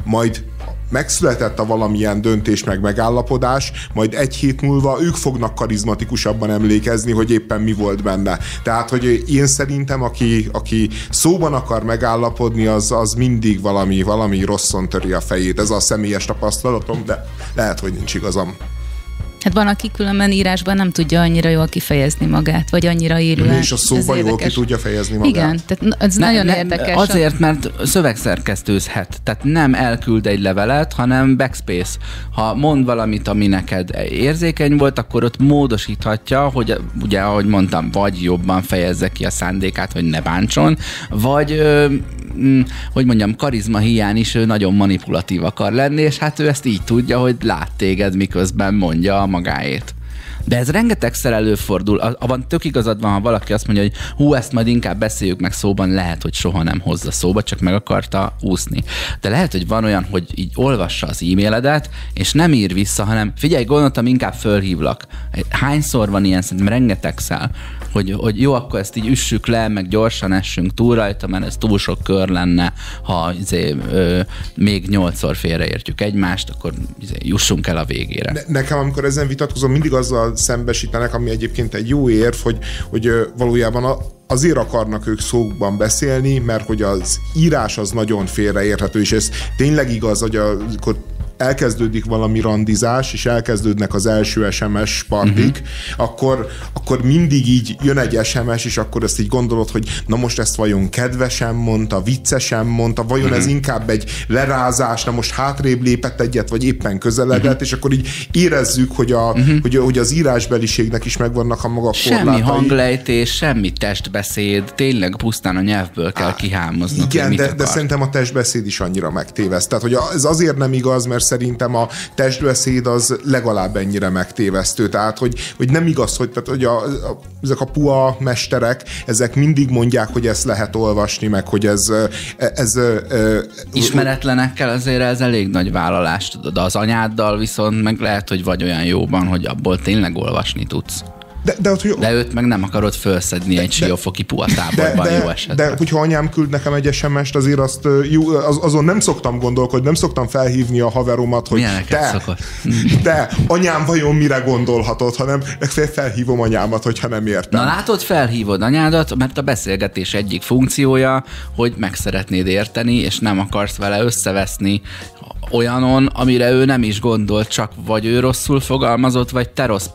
majd megszületett a valamilyen döntés meg megállapodás, majd egy hét múlva ők fognak karizmatikusabban emlékezni, hogy éppen mi volt benne. Tehát, hogy én szerintem, aki, aki szóban akar megállapodni, az, az mindig valami, valami rosszon töri a fejét. Ez a személyes tapasztalatom, de lehet, hogy nincs igazam. Hát van, aki különben írásban nem tudja annyira jól kifejezni magát, vagy annyira élően. És a szóban jól ki tudja fejezni magát. Igen, tehát ez Ne- nagyon ne- érdekes. Azért, mert szövegszerkesztőzhet. Tehát nem elküld egy levelet, hanem backspace. Ha mond valamit, ami neked érzékeny volt, akkor ott módosíthatja, hogy ugye, ahogy mondtam, vagy jobban fejezze ki a szándékát, hogy ne bántson, vagy ö, mm, hogy mondjam, karizma hiány is ő nagyon manipulatív akar lenni, és hát ő ezt így tudja, hogy lát téged, miközben mondja a magáét. De ez rengetegszer előfordul. A- Abban tök igazad van, ha valaki azt mondja, hogy hú, ezt majd inkább beszéljük meg szóban, lehet, hogy soha nem hozza szóba, csak meg akarta úszni. De lehet, hogy van olyan, hogy így olvassa az e-mailedet, és nem ír vissza, hanem figyelj, gondoltam, inkább fölhívlak. Hányszor van ilyen, szerintem rengetegszer, hogy, hogy jó, akkor ezt így üssük le, meg gyorsan essünk túl rajta, mert ez túl sok kör lenne, ha izé, ö, még nyolcszor félreértjük egymást, akkor izé, jussunk el a végére. Ne- nekem, amikor ezen vitatkozom, mindig azzal szembesítenek, ami egyébként egy jó érv, hogy, hogy valójában a, azért akarnak ők szókban beszélni, mert hogy az írás az nagyon félreérthető, és ez tényleg igaz, hogy amikor elkezdődik valami randizás, és elkezdődnek az első SMS partik, uh-huh. akkor, akkor mindig így jön egy SMS, és akkor ezt így gondolod, hogy na most ezt vajon kedvesen mondta, viccesen mondta, vajon uh-huh. ez inkább egy lerázás, na most hátrébb lépett egyet, vagy éppen közeledett, uh-huh. és akkor így érezzük, hogy, a, uh-huh. hogy, hogy az írásbeliségnek is megvannak a maga Semmi korlátai. hanglejtés, semmi testbeszéd, tényleg pusztán a nyelvből kell kihámoznod, Igen, de, akar. de szerintem a testbeszéd is annyira megtéveszt. Tehát, hogy ez azért nem igaz, mert szerintem a testbeszéd az legalább ennyire megtévesztő. Tehát, hogy, hogy nem igaz, hogy, tehát, hogy a, a, ezek a pua mesterek, ezek mindig mondják, hogy ezt lehet olvasni, meg hogy ez, ez, ez Ismeretlenekkel azért ez elég nagy vállalás, tudod, az anyáddal viszont meg lehet, hogy vagy olyan jóban, hogy abból tényleg olvasni tudsz. De, de, hogy, De őt meg nem akarod felszedni egy siófoki de, puatáborban de, jó de, esetben. hogyha anyám küld nekem egy SMS-t, azért azt jó, az, azon nem szoktam gondolkodni, nem szoktam felhívni a haveromat, hogy Milyeneket te, szokott? te, anyám vajon mire gondolhatott, hanem legfeljebb felhívom anyámat, hogyha nem értem. Na látod, felhívod anyádat, mert a beszélgetés egyik funkciója, hogy meg szeretnéd érteni, és nem akarsz vele összeveszni olyanon, amire ő nem is gondolt, csak vagy ő rosszul fogalmazott, vagy te rossz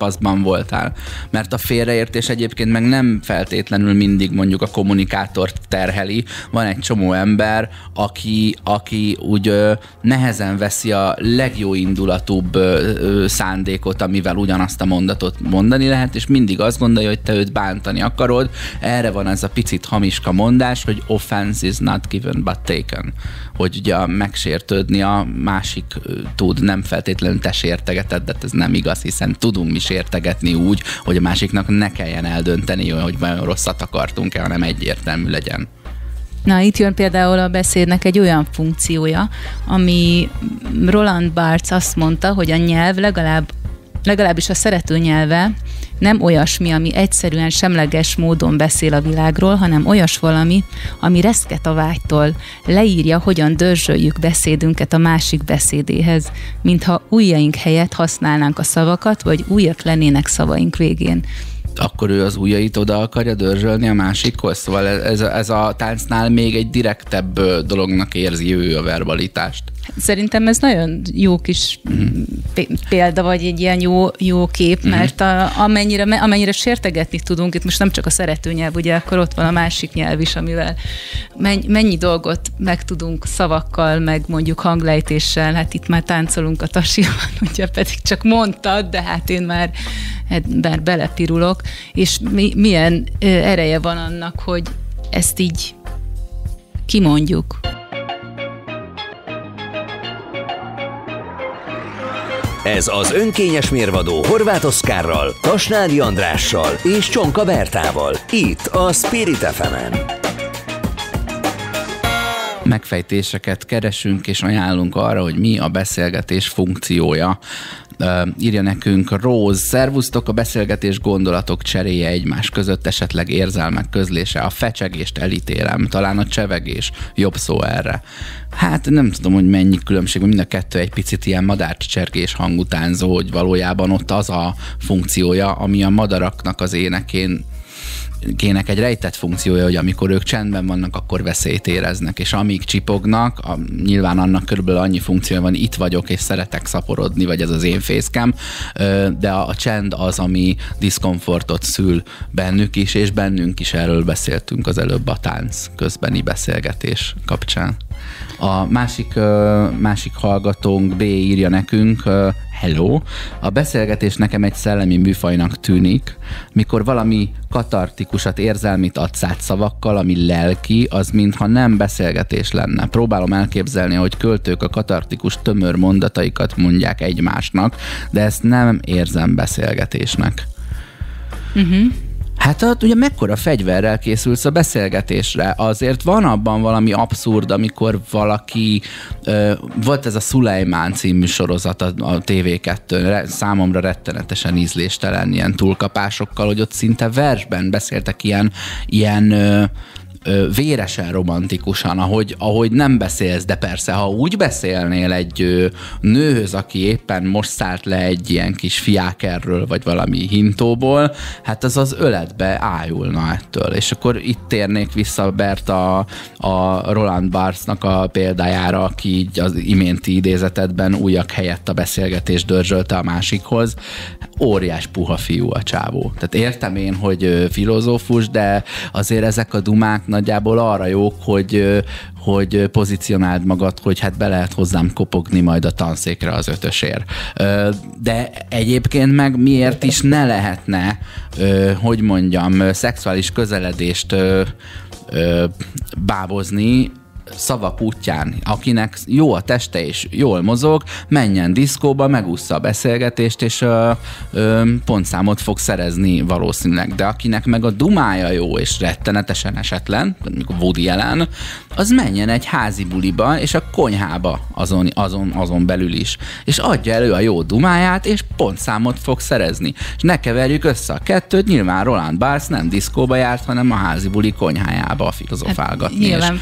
voltál. Mert a félreértés egyébként meg nem feltétlenül mindig mondjuk a kommunikátort terheli. Van egy csomó ember, aki, aki úgy ö, nehezen veszi a legjobb indulatúbb ö, ö, szándékot, amivel ugyanazt a mondatot mondani lehet, és mindig azt gondolja, hogy te őt bántani akarod. Erre van ez a picit hamiska mondás, hogy offense is not given but taken. Hogy ugye megsértődni a másik tud, nem feltétlenül te sértegeted, de ez nem igaz, hiszen tudunk mi sértegetni úgy, hogy a másiknak ne kelljen eldönteni, hogy vajon rosszat akartunk-e, hanem egyértelmű legyen. Na, itt jön például a beszédnek egy olyan funkciója, ami Roland Barthes azt mondta, hogy a nyelv legalább legalábbis a szerető nyelve nem olyasmi, ami egyszerűen semleges módon beszél a világról, hanem olyas valami, ami reszket a vágytól, leírja, hogyan dörzsöljük beszédünket a másik beszédéhez, mintha ujjaink helyett használnánk a szavakat, vagy újak lennének szavaink végén akkor ő az ujjait oda akarja dörzsölni a másikhoz. Szóval ez, ez a táncnál még egy direktebb dolognak érzi ő a verbalitást. Szerintem ez nagyon jó kis példa, vagy egy ilyen jó, jó kép, uh-huh. mert a, amennyire, amennyire sértegetni tudunk, itt most nem csak a szerető nyelv, ugye akkor ott van a másik nyelv is, amivel mennyi, mennyi dolgot meg tudunk szavakkal, meg mondjuk hanglejtéssel, hát itt már táncolunk a tasiban, ugye pedig csak mondtad, de hát én már, már belepirulok, és mi, milyen ereje van annak, hogy ezt így kimondjuk. Ez az önkényes mérvadó Horváth Oszkárral, Tasnádi Andrással és Csonka Bertával. Itt a Spirit fm -en. Megfejtéseket keresünk és ajánlunk arra, hogy mi a beszélgetés funkciója írja nekünk Rose, szervusztok, a beszélgetés gondolatok cseréje egymás között, esetleg érzelmek közlése, a fecsegést elítélem, talán a csevegés jobb szó erre. Hát nem tudom, hogy mennyi különbség, mind a kettő egy picit ilyen madárcsergés hangutánzó, hogy valójában ott az a funkciója, ami a madaraknak az énekén gének egy rejtett funkciója, hogy amikor ők csendben vannak, akkor veszélyt éreznek, és amíg csipognak, a, nyilván annak körülbelül annyi funkciója van, itt vagyok, és szeretek szaporodni, vagy ez az én fészkem, de a, a csend az, ami diszkomfortot szül bennük is, és bennünk is erről beszéltünk az előbb a tánc közbeni beszélgetés kapcsán. A másik, másik hallgatónk B írja nekünk, hello, a beszélgetés nekem egy szellemi műfajnak tűnik, mikor valami katartikusat, érzelmit adsz át szavakkal, ami lelki, az mintha nem beszélgetés lenne. Próbálom elképzelni, hogy költők a katartikus tömör mondataikat mondják egymásnak, de ezt nem érzem beszélgetésnek. Uh-huh. Hát ott ugye mekkora fegyverrel készülsz a beszélgetésre? Azért van abban valami abszurd, amikor valaki, ö, volt ez a Szulejmán című sorozat a, a TV2, számomra rettenetesen ízléstelen ilyen túlkapásokkal, hogy ott szinte versben beszéltek ilyen, ilyen ö, véresen romantikusan, ahogy, ahogy nem beszélsz, de persze, ha úgy beszélnél egy nőhöz, aki éppen most szállt le egy ilyen kis fiákerről, vagy valami hintóból, hát az az öletbe ájulna ettől. És akkor itt térnék vissza Bert a, a Roland Barthesnak a példájára, aki így az iménti idézetedben újak helyett a beszélgetés dörzsölte a másikhoz. Óriás puha fiú a csávó. Tehát értem én, hogy filozófus, de azért ezek a dumák nagyjából arra jók, hogy, hogy pozícionáld magad, hogy hát be lehet hozzám kopogni majd a tanszékre az ötösér. De egyébként meg miért is ne lehetne, hogy mondjam, szexuális közeledést bábozni szavak útján, akinek jó a teste és jól mozog, menjen diszkóba, megúszza a beszélgetést, és ö, ö, pontszámot fog szerezni valószínűleg. De akinek meg a dumája jó és rettenetesen esetlen, mondjuk Woody Allen, az menjen egy házi buliba, és a konyhába azon, azon, azon belül is. És adja elő a jó dumáját, és pontszámot fog szerezni. És ne keverjük össze a kettőt, nyilván Roland Barthes nem diszkóba járt, hanem a házi buli konyhájába filozofálgatni, hát, nyilván és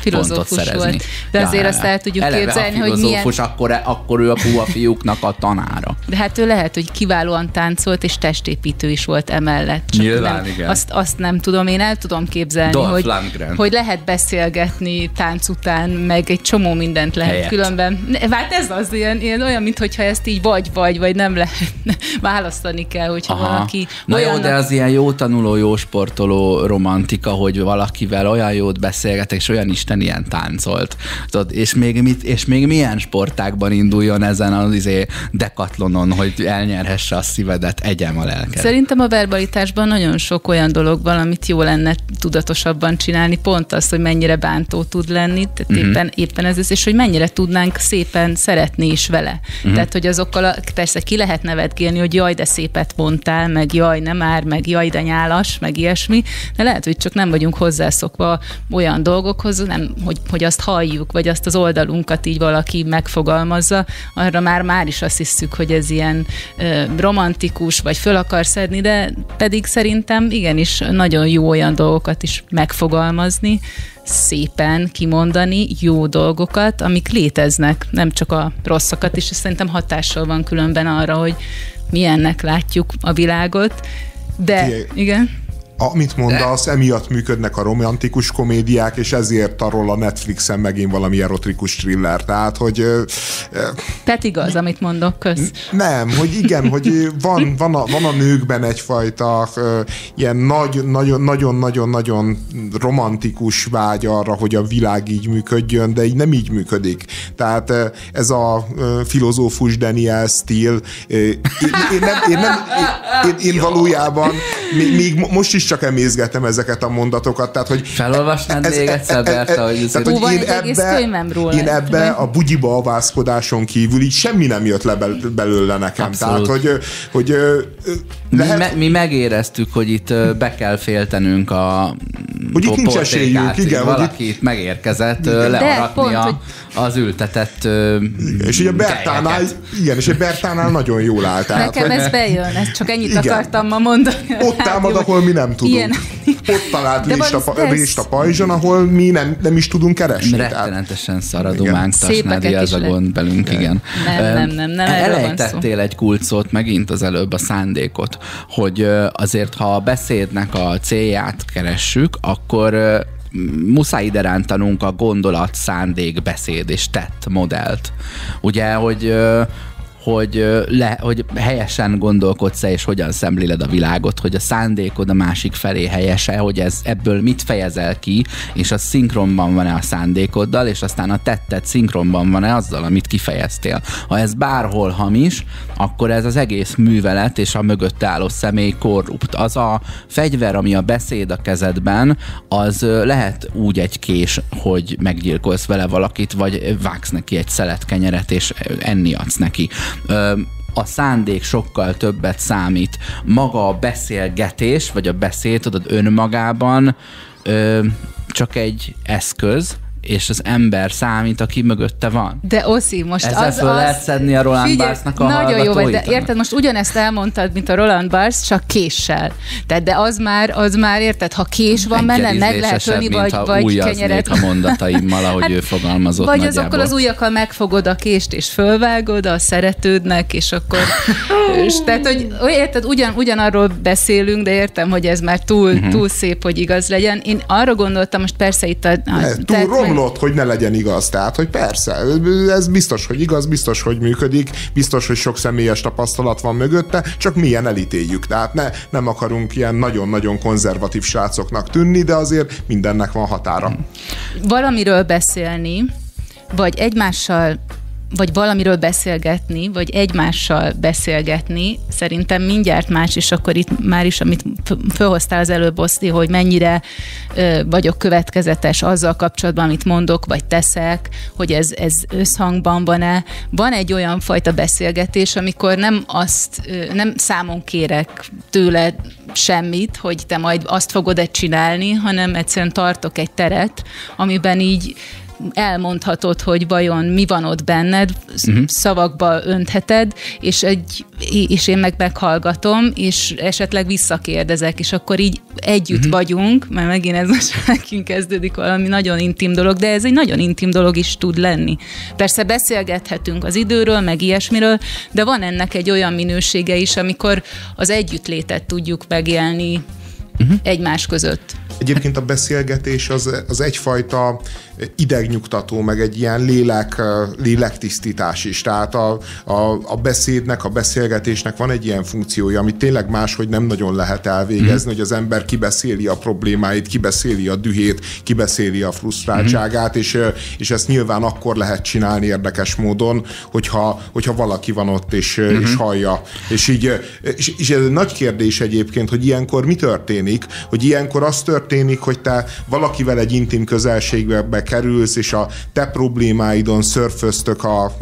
érezni. De azért azt el tudjuk Eleve képzelni, a hogy milyen- akkor, akkor ő a puha fiúknak a tanára. De hát ő lehet, hogy kiválóan táncolt, és testépítő is volt emellett. Csak Nyilván, nem, igen. Azt, azt nem tudom, én el tudom képzelni, Dolph hogy, Lundgren. hogy lehet beszélgetni tánc után, meg egy csomó mindent lehet Helyett. különben. Hát ez az ilyen, ilyen olyan, mintha ezt így vagy vagy, nem lehet választani kell, hogyha Aha. valaki Na jó, olyannak- de az ilyen jó tanuló, jó sportoló romantika, hogy valakivel olyan jót beszélgetek, és olyan Isten ilyen táncolt. Tudod, és, még mit, és még milyen sportákban induljon ezen az izé dekatlonon, hogy elnyerhesse a szívedet, egyem a lelked. Szerintem a verbalitásban nagyon sok olyan dolog van, amit jó lenne tudatosabban csinálni, pont az, hogy mennyire bántó tud lenni, tehát uh-huh. éppen, éppen ez az, és hogy mennyire tudnánk szépen szeretni is vele. Uh-huh. Tehát, hogy azokkal, a, persze ki lehet nevetgélni, hogy jaj, de szépet mondtál, meg jaj, nem már, meg jaj, de nyálas, meg ilyesmi, de lehet, hogy csak nem vagyunk hozzászokva olyan dolgokhoz, nem, hogy, hogy azt halljuk, vagy azt az oldalunkat így valaki megfogalmazza, arra már már is azt hiszük, hogy ez ilyen ö, romantikus, vagy föl akar szedni, de pedig szerintem igenis nagyon jó olyan dolgokat is megfogalmazni, szépen kimondani jó dolgokat, amik léteznek, nem csak a rosszakat is, és szerintem hatással van különben arra, hogy milyennek látjuk a világot. De, igen. Amit mondasz, emiatt működnek a romantikus komédiák, és ezért arról a Netflixen megint valami erotikus thriller. Tehát, hogy Tehát igaz, amit mondok, kösz. nem, hogy igen, hogy van, van, a, van a nőkben egyfajta ilyen nagy, nagyon, nagyon, nagyon, nagyon romantikus vágy arra, hogy a világ így működjön, de így nem így működik. Tehát ez a filozófus Daniel Steele, én, én, nem, én, nem, én, én, én valójában még, még mo- most is csak emészgetem ezeket a mondatokat, tehát hogy Felolvasnád még egyszer, Berta, hogy tehát, azért- Hú, van én egy egész ebbe, róla. én ebbe a bugyiba avászkodáson kívül így semmi nem jött le bel- belőle nekem. Abszolút. Tehát, hogy, hogy lehet, Mi, me, mi megéreztük, hogy itt be kell féltenünk a Hogy itt nincs esélyünk, igen, hogy Valaki itt megérkezett learatni pont, a, hogy- az ültetett ö, és ugye Bertánál, igen, és egy Bertánál nagyon jól áll. Tehát, Nekem hogy ez bejön, ez csak ennyit Igen. akartam ma mondani. ott támad, ahol mi nem tudunk. Ilyen. Ott talált De rést a, pajzson, ahol mi nem, nem is tudunk keresni. Tehát, Rettenetesen szaradumánk, Tasnádi, ez is a le- gond belünk, igen. Nem, nem, nem, nem Elejtettél egy kulcsot megint az előbb a szándékot, hogy azért, ha a beszédnek a célját keressük, akkor muszáj ide rántanunk a gondolat, szándék, beszéd és tett modellt. Ugye, hogy hogy, le, hogy helyesen gondolkodsz és hogyan szemléled a világot, hogy a szándékod a másik felé helyese, hogy ez ebből mit fejezel ki, és az szinkronban van-e a szándékoddal, és aztán a tetted szinkronban van-e azzal, amit kifejeztél. Ha ez bárhol hamis, akkor ez az egész művelet és a mögötte álló személy korrupt. Az a fegyver, ami a beszéd a kezedben, az lehet úgy egy kés, hogy meggyilkolsz vele valakit, vagy vágsz neki egy szelet kenyeret, és enni adsz neki. A szándék sokkal többet számít. Maga a beszélgetés, vagy a beszéd, tudod, önmagában ö, csak egy eszköz, és az ember számít, aki mögötte van. De Oszi, most Ezzel az, föl az... lehet szedni a Roland Figyelj, Barthesnak a Nagyon jó vagy, de érted, most ugyanezt elmondtad, mint a Roland Barthes, csak késsel. Tehát, de az már, az már érted, ha kés van benne, meg lehet ölni, vagy, vagy kenyeret. a mondataimmal, ahogy Hát, ő fogalmazott Vagy nagyjából. azokkal az ujjakkal megfogod a kést, és fölvágod a szeretődnek, és akkor... és tehát, hogy érted, ugyan, ugyanarról beszélünk, de értem, hogy ez már túl, Mhm. túl szép, hogy igaz legyen. Én arra gondoltam, most persze itt a... a Ne, túl tehát- romlott, hogy ne legyen igaz. Tehát, hogy persze, ez biztos, hogy igaz, biztos, hogy működik, biztos, hogy sok személyes tapasztalat van mögötte, csak milyen elítéljük. Tehát ne, nem akarunk ilyen nagyon-nagyon konzervatív srácoknak tűnni, de azért mindennek van határa. valamiről beszélni, vagy egymással vagy valamiről beszélgetni, vagy egymással beszélgetni, szerintem mindjárt más, és akkor itt már is, amit fölhoztál az előbb, Oszti, hogy mennyire ö, vagyok következetes azzal kapcsolatban, amit mondok, vagy teszek, hogy ez, ez összhangban van-e. Van egy olyan fajta beszélgetés, amikor nem azt, ö, nem számon kérek tőled semmit, hogy te majd azt fogod-e csinálni, hanem egyszerűen tartok egy teret, amiben így elmondhatod, hogy vajon mi van ott benned, uh-huh. szavakba öntheted, és, egy, és én meg meghallgatom, és esetleg visszakérdezek, és akkor így együtt uh-huh. vagyunk, mert megint ez most megint kezdődik valami nagyon intim dolog, de ez egy nagyon intim dolog is tud lenni. Persze beszélgethetünk az időről, meg ilyesmiről, de van ennek egy olyan minősége is, amikor az együttlétet tudjuk megélni uh-huh. egymás között. Egyébként a beszélgetés az, az egyfajta idegnyugtató, meg egy ilyen lélek, lélektisztítás is. Tehát a, a, a beszédnek, a beszélgetésnek van egy ilyen funkciója, amit tényleg máshogy nem nagyon lehet elvégezni, mm. hogy az ember kibeszéli a problémáit, kibeszéli a dühét, kibeszéli a frusztráltságát, mm. és, és ezt nyilván akkor lehet csinálni érdekes módon, hogyha, hogyha valaki van ott és, mm-hmm. és hallja. És így, és, és ez egy nagy kérdés egyébként, hogy ilyenkor mi történik, hogy ilyenkor az történik, hogy te valakivel egy intim közelségbe kerülsz, és a te problémáidon szörföztök a,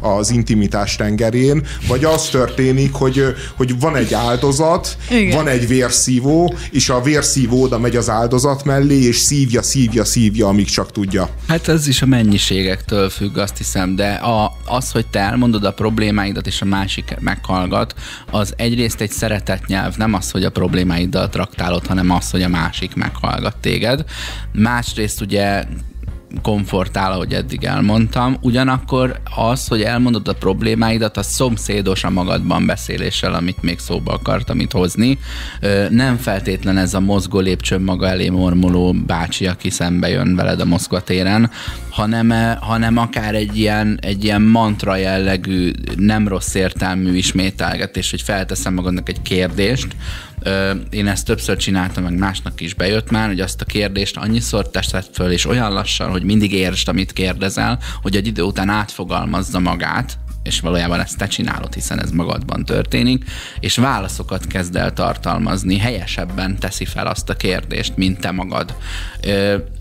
az intimitás tengerén, vagy az történik, hogy, hogy van egy áldozat, Igen. van egy vérszívó, és a vérszívó oda megy az áldozat mellé, és szívja, szívja, szívja, amíg csak tudja. Hát ez is a mennyiségektől függ, azt hiszem, de a, az, hogy te elmondod a problémáidat, és a másik meghallgat, az egyrészt egy szeretett nyelv, nem az, hogy a problémáiddal traktálod, hanem az, hogy a másik meghallgat téged. Másrészt ugye komfortál, ahogy eddig elmondtam. Ugyanakkor az, hogy elmondod a problémáidat, a szomszédos a magadban beszéléssel, amit még szóba akartam itt hozni. Nem feltétlen ez a mozgó lépcsőn maga elé mormoló bácsi, aki szembe jön veled a Moszkva téren, hanem, hanem akár egy ilyen, egy ilyen mantra jellegű, nem rossz értelmű ismételgetés, hogy felteszem magadnak egy kérdést, én ezt többször csináltam, meg másnak is bejött már, hogy azt a kérdést annyiszor teszed föl, és olyan lassan, hogy mindig értsd, amit kérdezel, hogy egy idő után átfogalmazza magát, és valójában ezt te csinálod, hiszen ez magadban történik, és válaszokat kezd el tartalmazni, helyesebben teszi fel azt a kérdést, mint te magad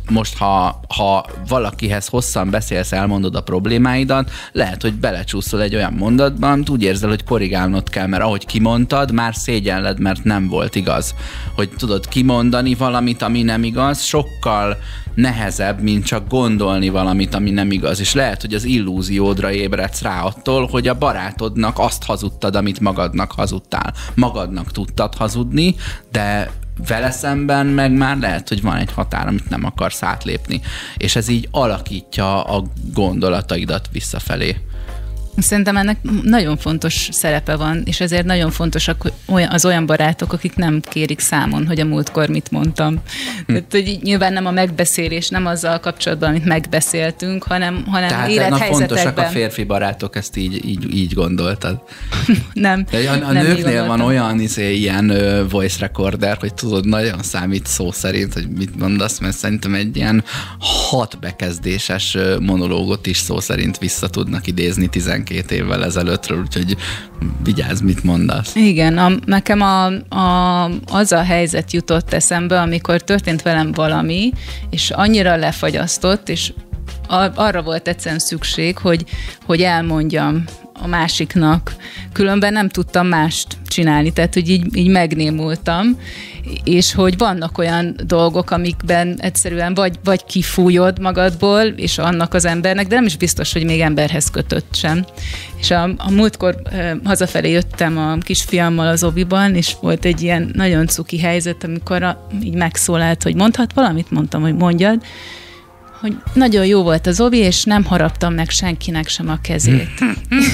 most ha, ha valakihez hosszan beszélsz, elmondod a problémáidat, lehet, hogy belecsúszol egy olyan mondatban, úgy érzel, hogy korrigálnod kell, mert ahogy kimondtad, már szégyelled, mert nem volt igaz. Hogy tudod kimondani valamit, ami nem igaz, sokkal nehezebb, mint csak gondolni valamit, ami nem igaz. És lehet, hogy az illúziódra ébredsz rá attól, hogy a barátodnak azt hazudtad, amit magadnak hazudtál. Magadnak tudtad hazudni, de vele szemben meg már lehet, hogy van egy határ, amit nem akarsz átlépni. És ez így alakítja a gondolataidat visszafelé. Szerintem ennek nagyon fontos szerepe van, és ezért nagyon fontosak az olyan barátok, akik nem kérik számon, hogy a múltkor mit mondtam. Hm. Tehát, hogy nyilván nem a megbeszélés, nem azzal kapcsolatban, amit megbeszéltünk, hanem, hanem Tehát élethelyzetekben. fontosak a férfi barátok, ezt így, így, így gondoltad? nem. De a, a nem nőknél van olyan izé, ilyen voice recorder, hogy tudod, nagyon számít szó szerint, hogy mit mondasz, mert szerintem egy ilyen hat bekezdéses monológot is szó szerint vissza tudnak idézni 12 12 évvel ezelőttről, úgyhogy vigyázz, mit mondasz. Igen, a, nekem a, a, az a helyzet jutott eszembe, amikor történt velem valami, és annyira lefagyasztott, és arra volt egyszerűen szükség, hogy, hogy elmondjam a másiknak. Különben nem tudtam mást csinálni, tehát hogy így, így megnémultam, és hogy vannak olyan dolgok, amikben egyszerűen vagy, vagy kifújod magadból, és annak az embernek, de nem is biztos, hogy még emberhez kötött sem. És a, a múltkor e, hazafelé jöttem a kisfiammal az oviban, és volt egy ilyen nagyon cuki helyzet, amikor a, így megszólalt, hogy mondhat valamit, mondtam, hogy mondjad, hogy nagyon jó volt az obi, és nem haraptam meg senkinek sem a kezét.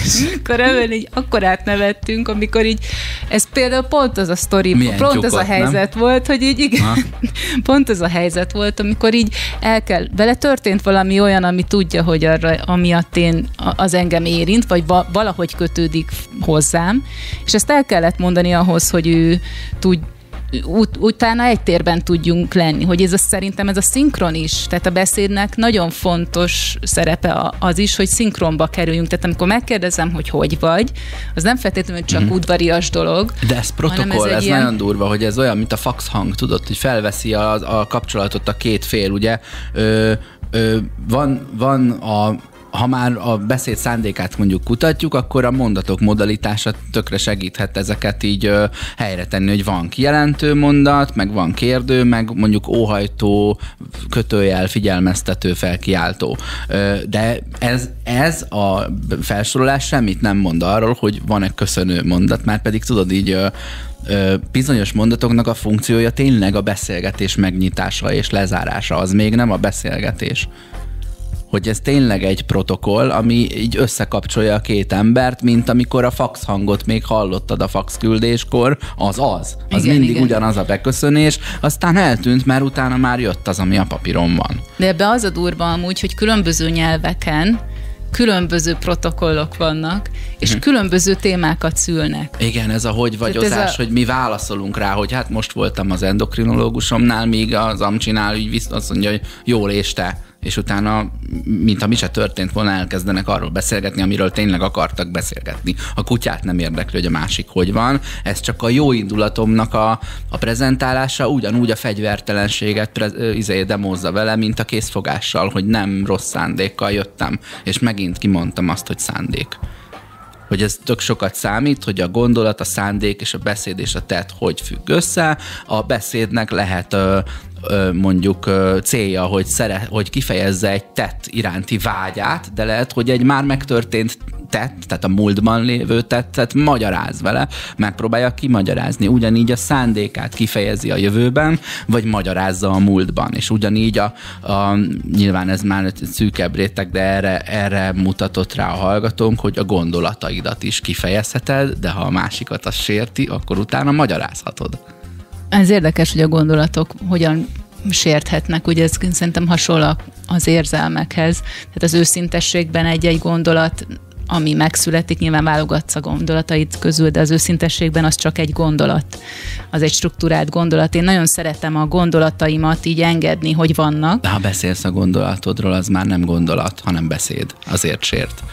és akkor ebből így akkor átnevettünk, amikor így, ez például pont az a sztori, Milyen pont csukott, az a helyzet nem? volt, hogy így igen, pont az a helyzet volt, amikor így el kell, vele történt valami olyan, ami tudja, hogy arra, amiatt én, az engem érint, vagy valahogy kötődik hozzám, és ezt el kellett mondani ahhoz, hogy ő tud, ut- utána egy térben tudjunk lenni, hogy ez a, szerintem ez a szinkron is, tehát a beszédnek nagyon fontos szerepe az is, hogy szinkronba kerüljünk, tehát amikor megkérdezem, hogy hogy vagy, az nem feltétlenül csak mm. udvarias dolog. De ez protokoll, ez, ez ilyen... nagyon durva, hogy ez olyan, mint a fax hang, tudod, hogy felveszi a, a kapcsolatot a két fél, ugye, ö, ö, van, van a ha már a beszéd szándékát mondjuk kutatjuk, akkor a mondatok modalitása tökre segíthet ezeket így ö, helyre tenni, hogy van kijelentő mondat, meg van kérdő, meg mondjuk óhajtó, kötőjel, figyelmeztető, felkiáltó. Ö, de ez, ez a felsorolás semmit nem mond arról, hogy van-e köszönő mondat, már pedig tudod így ö, bizonyos mondatoknak a funkciója tényleg a beszélgetés megnyitása és lezárása, az még nem a beszélgetés hogy ez tényleg egy protokoll, ami így összekapcsolja a két embert, mint amikor a fax hangot még hallottad a fax küldéskor, az az. Az Igen, mindig igen. ugyanaz a beköszönés, aztán eltűnt, mert utána már jött az, ami a papíron van. De ebbe az a durva amúgy, hogy különböző nyelveken különböző protokollok vannak, és Mhm. különböző témákat szülnek. Igen, ez a hogy vagyozás, a- hogy mi válaszolunk rá, hogy hát most voltam az endokrinológusomnál, míg az amcsinál úgy azt mondja, hogy jól és te és utána, mint ha mi se történt volna, elkezdenek arról beszélgetni, amiről tényleg akartak beszélgetni. A kutyát nem érdekli, hogy a másik hogy van. Ez csak a jó indulatomnak a, a prezentálása, ugyanúgy a fegyvertelenséget pre, ö, izé, demózza vele, mint a készfogással, hogy nem rossz szándékkal jöttem, és megint kimondtam azt, hogy szándék hogy ez tök sokat számít, hogy a gondolat, a szándék és a beszéd és a tett hogy függ össze. A beszédnek lehet ö, ö, mondjuk ö, célja, hogy, szere, hogy kifejezze egy tett iránti vágyát, de lehet, hogy egy már megtörtént tett, tehát a múltban lévő tettet magyaráz vele, megpróbálja kimagyarázni. Ugyanígy a szándékát kifejezi a jövőben, vagy magyarázza a múltban. És ugyanígy a, a nyilván ez már szűkebb réteg, de erre, erre mutatott rá a hallgatónk, hogy a gondolataidat is kifejezheted, de ha a másikat az sérti, akkor utána magyarázhatod. Ez érdekes, hogy a gondolatok hogyan sérthetnek, ugye ez szerintem hasonló az érzelmekhez. Tehát az őszintességben egy-egy gondolat ami megszületik, nyilván válogatsz a gondolataid közül, de az őszintességben az csak egy gondolat. Az egy struktúrált gondolat. Én nagyon szeretem a gondolataimat így engedni, hogy vannak. De ha beszélsz a gondolatodról, az már nem gondolat, hanem beszéd. Azért sért.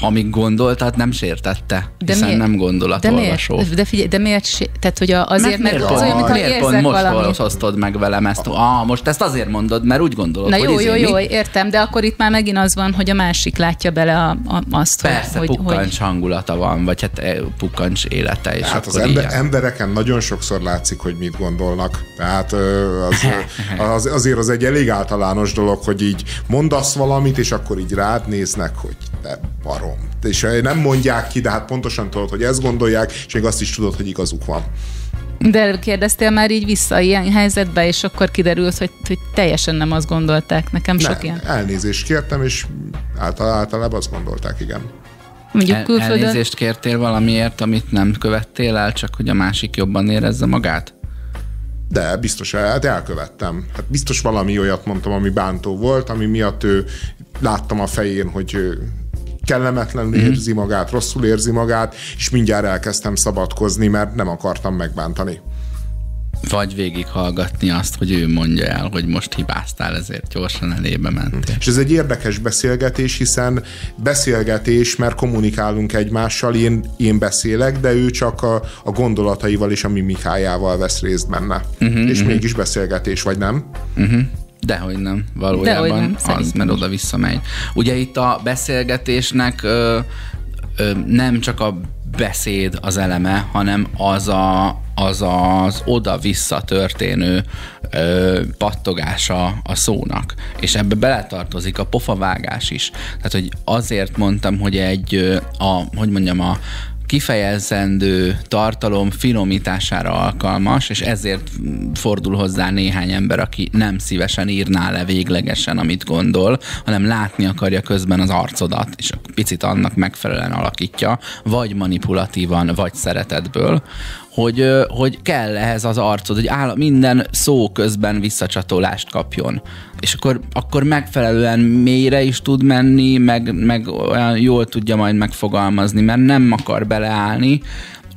Amíg gondoltad, nem sértette, De hiszen miért- nem De gondolatolvasó. miért? De figyelj, de miért? sé- Tehát, hogy azért, mert, miért az olyan, mintha miért pont most valamit. osztod meg velem ezt? Ah, most ezt azért mondod, mert úgy gondolod, Na hogy jó, izé jó, mi? jó, értem, de akkor itt már megint az van, hogy a másik látja bele a, a, azt, Persze, hogy, pukkancs hogy, hangulata van, vagy hát eh, pukkancs élete, és Hát az akkor ember, ilyen. embereken nagyon sokszor látszik, hogy mit gondolnak. Tehát az, az, azért az egy elég általános dolog, hogy így mondasz valamit, és akkor így rád néznek, hogy te barom. És nem mondják ki, de hát pontosan tudod, hogy ezt gondolják, és még azt is tudod, hogy igazuk van. De kérdeztél már így vissza ilyen helyzetbe, és akkor kiderült, hogy, hogy teljesen nem azt gondolták. Nekem sok Nem, ilyen. elnézést kértem, és által, általában azt gondolták, igen. Mondjuk El, külföldön. elnézést kértél valamiért, amit nem követtél el, csak hogy a másik jobban érezze magát? De biztos, hát elkövettem. Hát biztos valami olyat mondtam, ami bántó volt, ami miatt ő, láttam a fején, hogy ő kellemetlenül Mhm. érzi magát, rosszul érzi magát, és mindjárt elkezdtem szabadkozni, mert nem akartam megbántani. Vagy végighallgatni azt, hogy ő mondja el, hogy most hibáztál, ezért gyorsan elébe mentél. És ez egy érdekes beszélgetés, hiszen beszélgetés, mert kommunikálunk egymással, én, én beszélek, de ő csak a, a gondolataival és a mimikájával vesz részt benne. Uh-huh, és uh-huh. mégis beszélgetés, vagy nem? Dehogy nem, valójában Dehogy nem, az, mert oda visszamegy. Ugye itt a beszélgetésnek ö, ö, nem csak a beszéd az eleme, hanem az a, az, az oda-vissza történő ö, pattogása a szónak. És ebbe beletartozik a pofavágás is. Tehát, hogy azért mondtam, hogy egy, a, hogy mondjam, a kifejezendő tartalom finomítására alkalmas, és ezért fordul hozzá néhány ember, aki nem szívesen írná le véglegesen, amit gondol, hanem látni akarja közben az arcodat, és picit annak megfelelően alakítja, vagy manipulatívan, vagy szeretetből, hogy, hogy kell ehhez az arcod, hogy áll, minden szó közben visszacsatolást kapjon. És akkor, akkor megfelelően mélyre is tud menni, meg, meg olyan jól tudja majd megfogalmazni, mert nem akar beleállni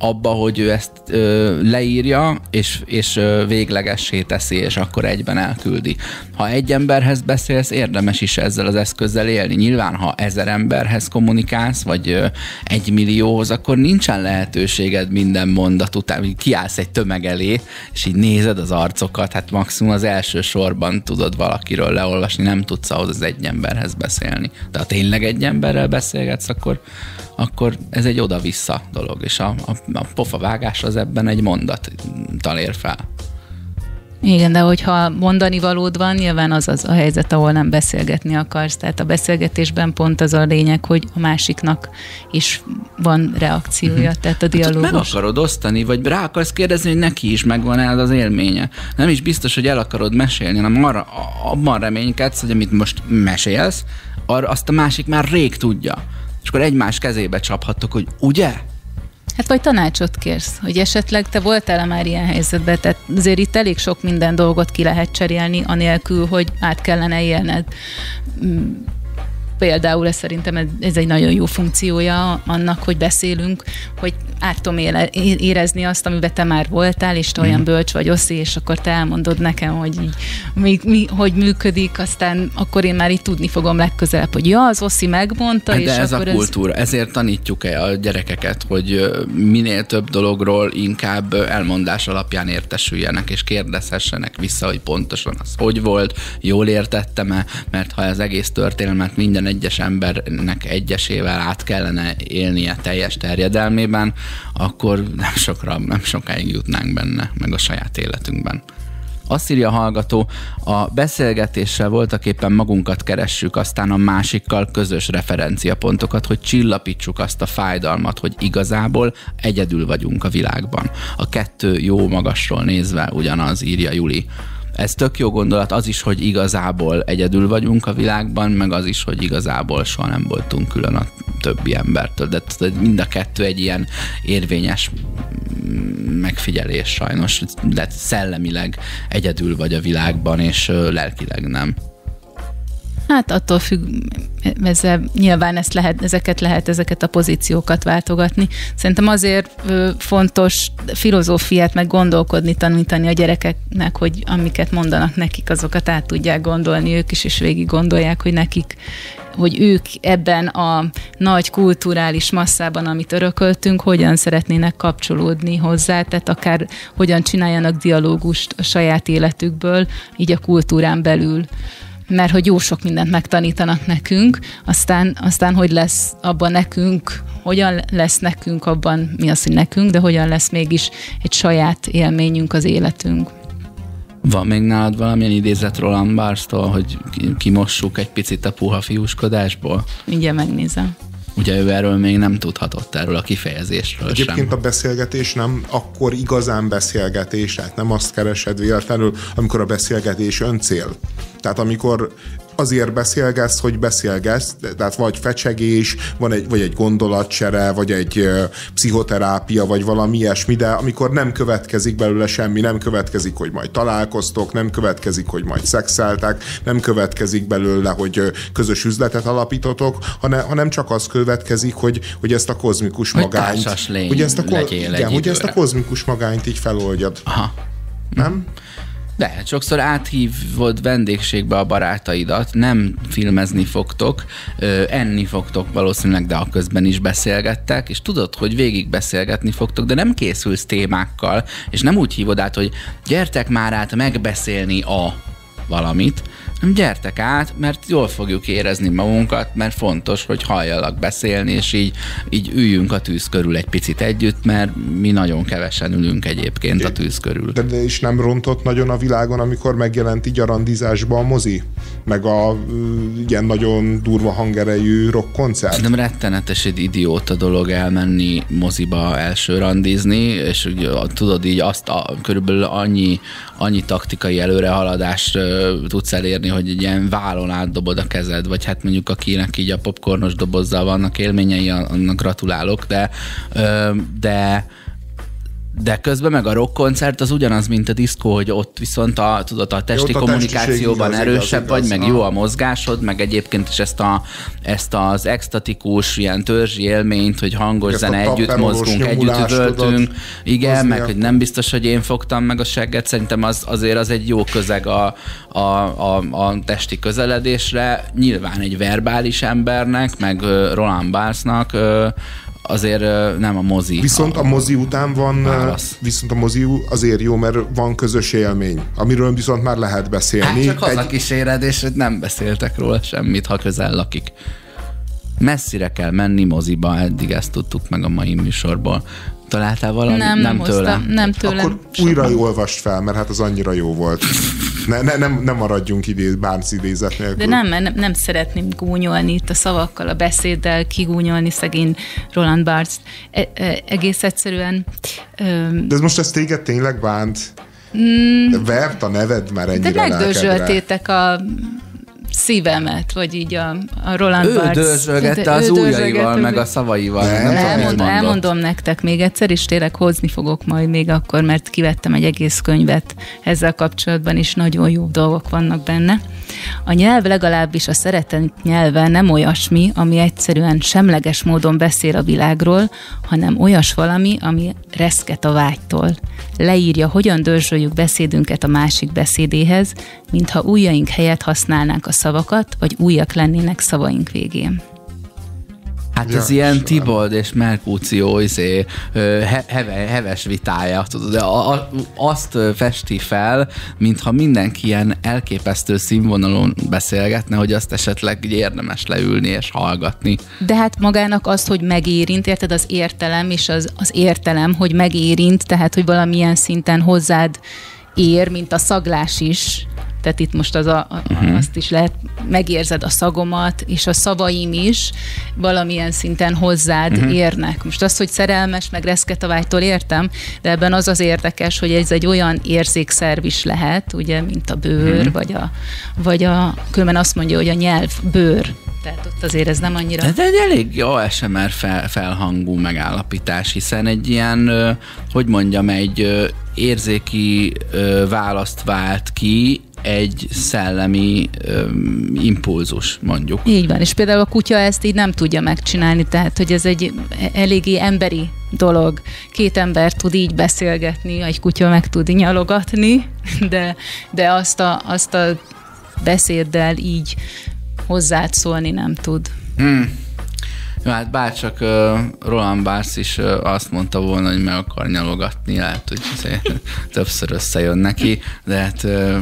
abba, hogy ő ezt ö, leírja, és, és ö, véglegessé teszi, és akkor egyben elküldi. Ha egy emberhez beszélsz, érdemes is ezzel az eszközzel élni. Nyilván, ha ezer emberhez kommunikálsz, vagy ö, egy millióhoz, akkor nincsen lehetőséged minden mondat után, hogy kiállsz egy tömeg elé, és így nézed az arcokat, hát maximum az első sorban tudod valakiről leolvasni, nem tudsz ahhoz az egy emberhez beszélni. De ha tényleg egy emberrel beszélgetsz, akkor akkor ez egy oda-vissza dolog, és a, a, a pofavágás az ebben egy mondat talér fel. Igen, de hogyha mondani valód van, nyilván az az a helyzet, ahol nem beszélgetni akarsz. Tehát a beszélgetésben pont az a lényeg, hogy a másiknak is van reakciója, uh-huh. tehát a dialógus. Hát meg akarod osztani, vagy rá akarsz kérdezni, hogy neki is megvan ez az élménye. Nem is biztos, hogy el akarod mesélni, hanem arra, abban reménykedsz, hogy amit most mesélsz, arra azt a másik már rég tudja és akkor egymás kezébe csaphattok, hogy ugye? Hát vagy tanácsot kérsz, hogy esetleg te voltál már ilyen helyzetben, tehát azért itt elég sok minden dolgot ki lehet cserélni, anélkül, hogy át kellene élned. Mm, például ez szerintem ez egy nagyon jó funkciója annak, hogy beszélünk, hogy át tudom érezni azt, amiben te már voltál, és te olyan mhm. bölcs vagy, Oszi, és akkor te elmondod nekem, hogy így, mi, mi, hogy működik, aztán akkor én már így tudni fogom legközelebb, hogy ja, az Oszi megmondta, hát és de ez akkor a kultúra, ez... ezért tanítjuk -e a gyerekeket, hogy minél több dologról inkább elmondás alapján értesüljenek, és kérdezhessenek vissza, hogy pontosan az hogy volt, jól értettem-e, mert ha az egész történelmet minden egyes embernek egyesével át kellene élnie teljes terjedelmében, akkor nem sokra, nem sokáig jutnánk benne, meg a saját életünkben. Azt írja a hallgató, a beszélgetéssel voltak éppen magunkat keressük, aztán a másikkal közös referenciapontokat, hogy csillapítsuk azt a fájdalmat, hogy igazából egyedül vagyunk a világban. A kettő jó magasról nézve ugyanaz, írja Juli ez tök jó gondolat, az is, hogy igazából egyedül vagyunk a világban, meg az is, hogy igazából soha nem voltunk külön a többi embertől. De mind a kettő egy ilyen érvényes megfigyelés sajnos, de szellemileg egyedül vagy a világban, és lelkileg nem. Hát attól függ, ezzel, nyilván ezt lehet, ezeket lehet, ezeket a pozíciókat váltogatni. Szerintem azért fontos filozófiát meg gondolkodni, tanítani a gyerekeknek, hogy amiket mondanak nekik, azokat át tudják gondolni ők is, és végig gondolják, hogy nekik hogy ők ebben a nagy kulturális masszában, amit örököltünk, hogyan szeretnének kapcsolódni hozzá, tehát akár hogyan csináljanak dialógust a saját életükből, így a kultúrán belül mert hogy jó sok mindent megtanítanak nekünk, aztán, aztán hogy lesz abban nekünk, hogyan lesz nekünk abban, mi az, hogy nekünk, de hogyan lesz mégis egy saját élményünk az életünk. Van még nálad valamilyen idézet Roland Barthes-tól, hogy kimossuk egy picit a puha fiúskodásból? Mindjárt megnézem. Ugye ő erről még nem tudhatott, erről a kifejezésről Egyébként sem. a beszélgetés nem akkor igazán beszélgetés, tehát nem azt keresed véletlenül, amikor a beszélgetés öncél. Tehát amikor azért beszélgetsz, hogy beszélgetsz, tehát vagy fecsegés, van egy, vagy egy gondolatcsere, vagy egy pszichoterápia, vagy valami ilyesmi, de amikor nem következik belőle semmi, nem következik, hogy majd találkoztok, nem következik, hogy majd szexeltek, nem következik belőle, hogy közös üzletet alapítotok, hanem, hanem csak az következik, hogy, hogy ezt a kozmikus hogy magányt, lény hogy ezt a, igen, hogy ezt a kozmikus magányt így feloldjad. Aha. Nem? De sokszor áthívod vendégségbe a barátaidat, nem filmezni fogtok, enni fogtok valószínűleg, de a közben is beszélgettek, és tudod, hogy végig beszélgetni fogtok, de nem készülsz témákkal, és nem úgy hívod át, hogy gyertek már át megbeszélni a valamit, gyertek át, mert jól fogjuk érezni magunkat, mert fontos, hogy halljalak beszélni, és így, így üljünk a tűz körül egy picit együtt, mert mi nagyon kevesen ülünk egyébként a tűz körül. De, de is nem rontott nagyon a világon, amikor megjelent így a randizásba a mozi? Meg a ilyen nagyon durva hangerejű rock koncert? Nem rettenetes egy idióta dolog elmenni moziba első randizni, és tudod így azt a, körülbelül annyi, annyi taktikai előrehaladást tudsz elérni, hogy egy ilyen vállon átdobod a kezed, vagy hát mondjuk akinek így a popcornos dobozzal vannak élményei, annak gratulálok, de, de De közben meg a rock koncert az ugyanaz, mint a diszkó, hogy ott viszont a, tudod, a testi a kommunikációban igaz, erősebb igaz, vagy, igaz. meg jó a mozgásod, meg egyébként is ezt, a, ezt az extatikus, ilyen törzsi élményt, hogy hangos Ezt zene, együtt mozgunk, együtt üvöltünk. Igen, meg a- hogy nem biztos, hogy én fogtam meg a segget, szerintem az, azért az egy jó közeg a, a, a, a testi közeledésre. Nyilván egy verbális embernek, meg Roland ö, azért nem a mozi. Viszont a mozi után van, Válasz. viszont a mozi azért jó, mert van közös élmény, amiről viszont már lehet beszélni. Hát csak Egy- hazakíséred, és nem beszéltek róla semmit, ha közel lakik. Messzire kell menni moziba, eddig ezt tudtuk meg a mai műsorból. Találtál valamit? Nem, nem, nem tőle. hoztam, nem tőlem. Akkor újra olvast fel, mert hát az annyira jó volt. Ne, ne, nem, nem maradjunk idéz, Barnes idézet nélkül. De nem, nem, nem szeretném gúnyolni itt a szavakkal, a beszéddel, kigúnyolni szegény Roland Barthes. E, e, egész egyszerűen öm, De ez most ez téged tényleg bánt? Mm. Vert a neved már de ennyire lelkedre. megdörzsöltétek a szívemet, vagy így a, a Roland Ő Barthes. dörzsölgette az ujjaival, meg a szavaival. Nem, Nem, Elmond, elmondom nektek még egyszer, és tényleg hozni fogok majd még akkor, mert kivettem egy egész könyvet ezzel kapcsolatban, és nagyon jó dolgok vannak benne. A nyelv legalábbis a szeretet nyelve nem olyasmi, ami egyszerűen semleges módon beszél a világról, hanem olyas valami, ami reszket a vágytól. Leírja, hogyan dörzsöljük beszédünket a másik beszédéhez, mintha ujjaink helyett használnánk a szavakat, vagy újak lennének szavaink végén. Hát Ja, ez ilyen. Tibold és Merkúció izé, heve, heves vitája, tudod, de a, a, azt festi fel, mintha mindenki ilyen elképesztő színvonalon beszélgetne, hogy azt esetleg érdemes leülni és hallgatni. De hát magának azt, hogy megérint, érted, az értelem és az, az értelem, hogy megérint, tehát, hogy valamilyen szinten hozzád ér, mint a szaglás is. Tehát itt most az a, a, uh-huh. azt is lehet, megérzed a szagomat, és a szavaim is valamilyen szinten hozzád uh-huh. érnek. Most az, hogy szerelmes, meg reszket a vágytól értem, de ebben az az érdekes, hogy ez egy olyan érzékszerv is lehet, ugye, mint a bőr, uh-huh. vagy, a, vagy a, különben azt mondja, hogy a nyelv bőr. Tehát ott azért ez nem annyira... Ez egy elég jó SMR fel, felhangú megállapítás, hiszen egy ilyen, hogy mondjam, egy érzéki választ vált ki egy szellemi ö, impulzus, mondjuk. Így van, és például a kutya ezt így nem tudja megcsinálni, tehát hogy ez egy eléggé emberi dolog. Két ember tud így beszélgetni, egy kutya meg tud nyalogatni, de, de azt, a, azt a beszéddel így hozzád szólni nem tud. Jó, hát bárcsak uh, Roland Barthes is uh, azt mondta volna, hogy meg akar nyalogatni, lehet, hogy többször összejön neki, de hát uh,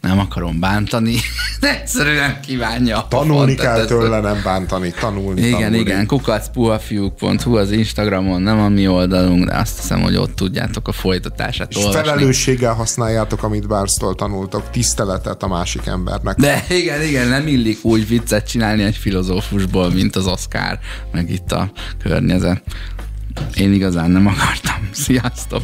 nem akarom bántani, de egyszerűen kívánja. Tanulni kell tőle, nem bántani. Tanulni, Igen, tanulni. igen, kukacpuhafiúk.hu az Instagramon, nem a mi oldalunk, de azt hiszem, hogy ott tudjátok a folytatását És olvasni. felelősséggel használjátok, amit Bársztól tanultok, tiszteletet a másik embernek. De igen, igen, nem illik úgy viccet csinálni egy filozófusból, mint az Oscar, meg itt a környezet. Én igazán nem akartam. Sziasztok!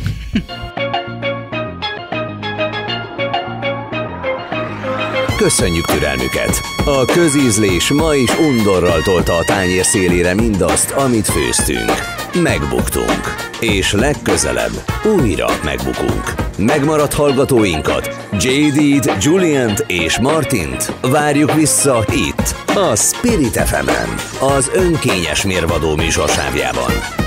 Köszönjük türelmüket! A közízlés ma is undorral tolta a tányér szélére mindazt, amit főztünk. Megbuktunk. És legközelebb újra megbukunk. Megmaradt hallgatóinkat, JD-t, Juliant és Martint várjuk vissza itt, a Spirit fm az önkényes mérvadó műsorsávjában.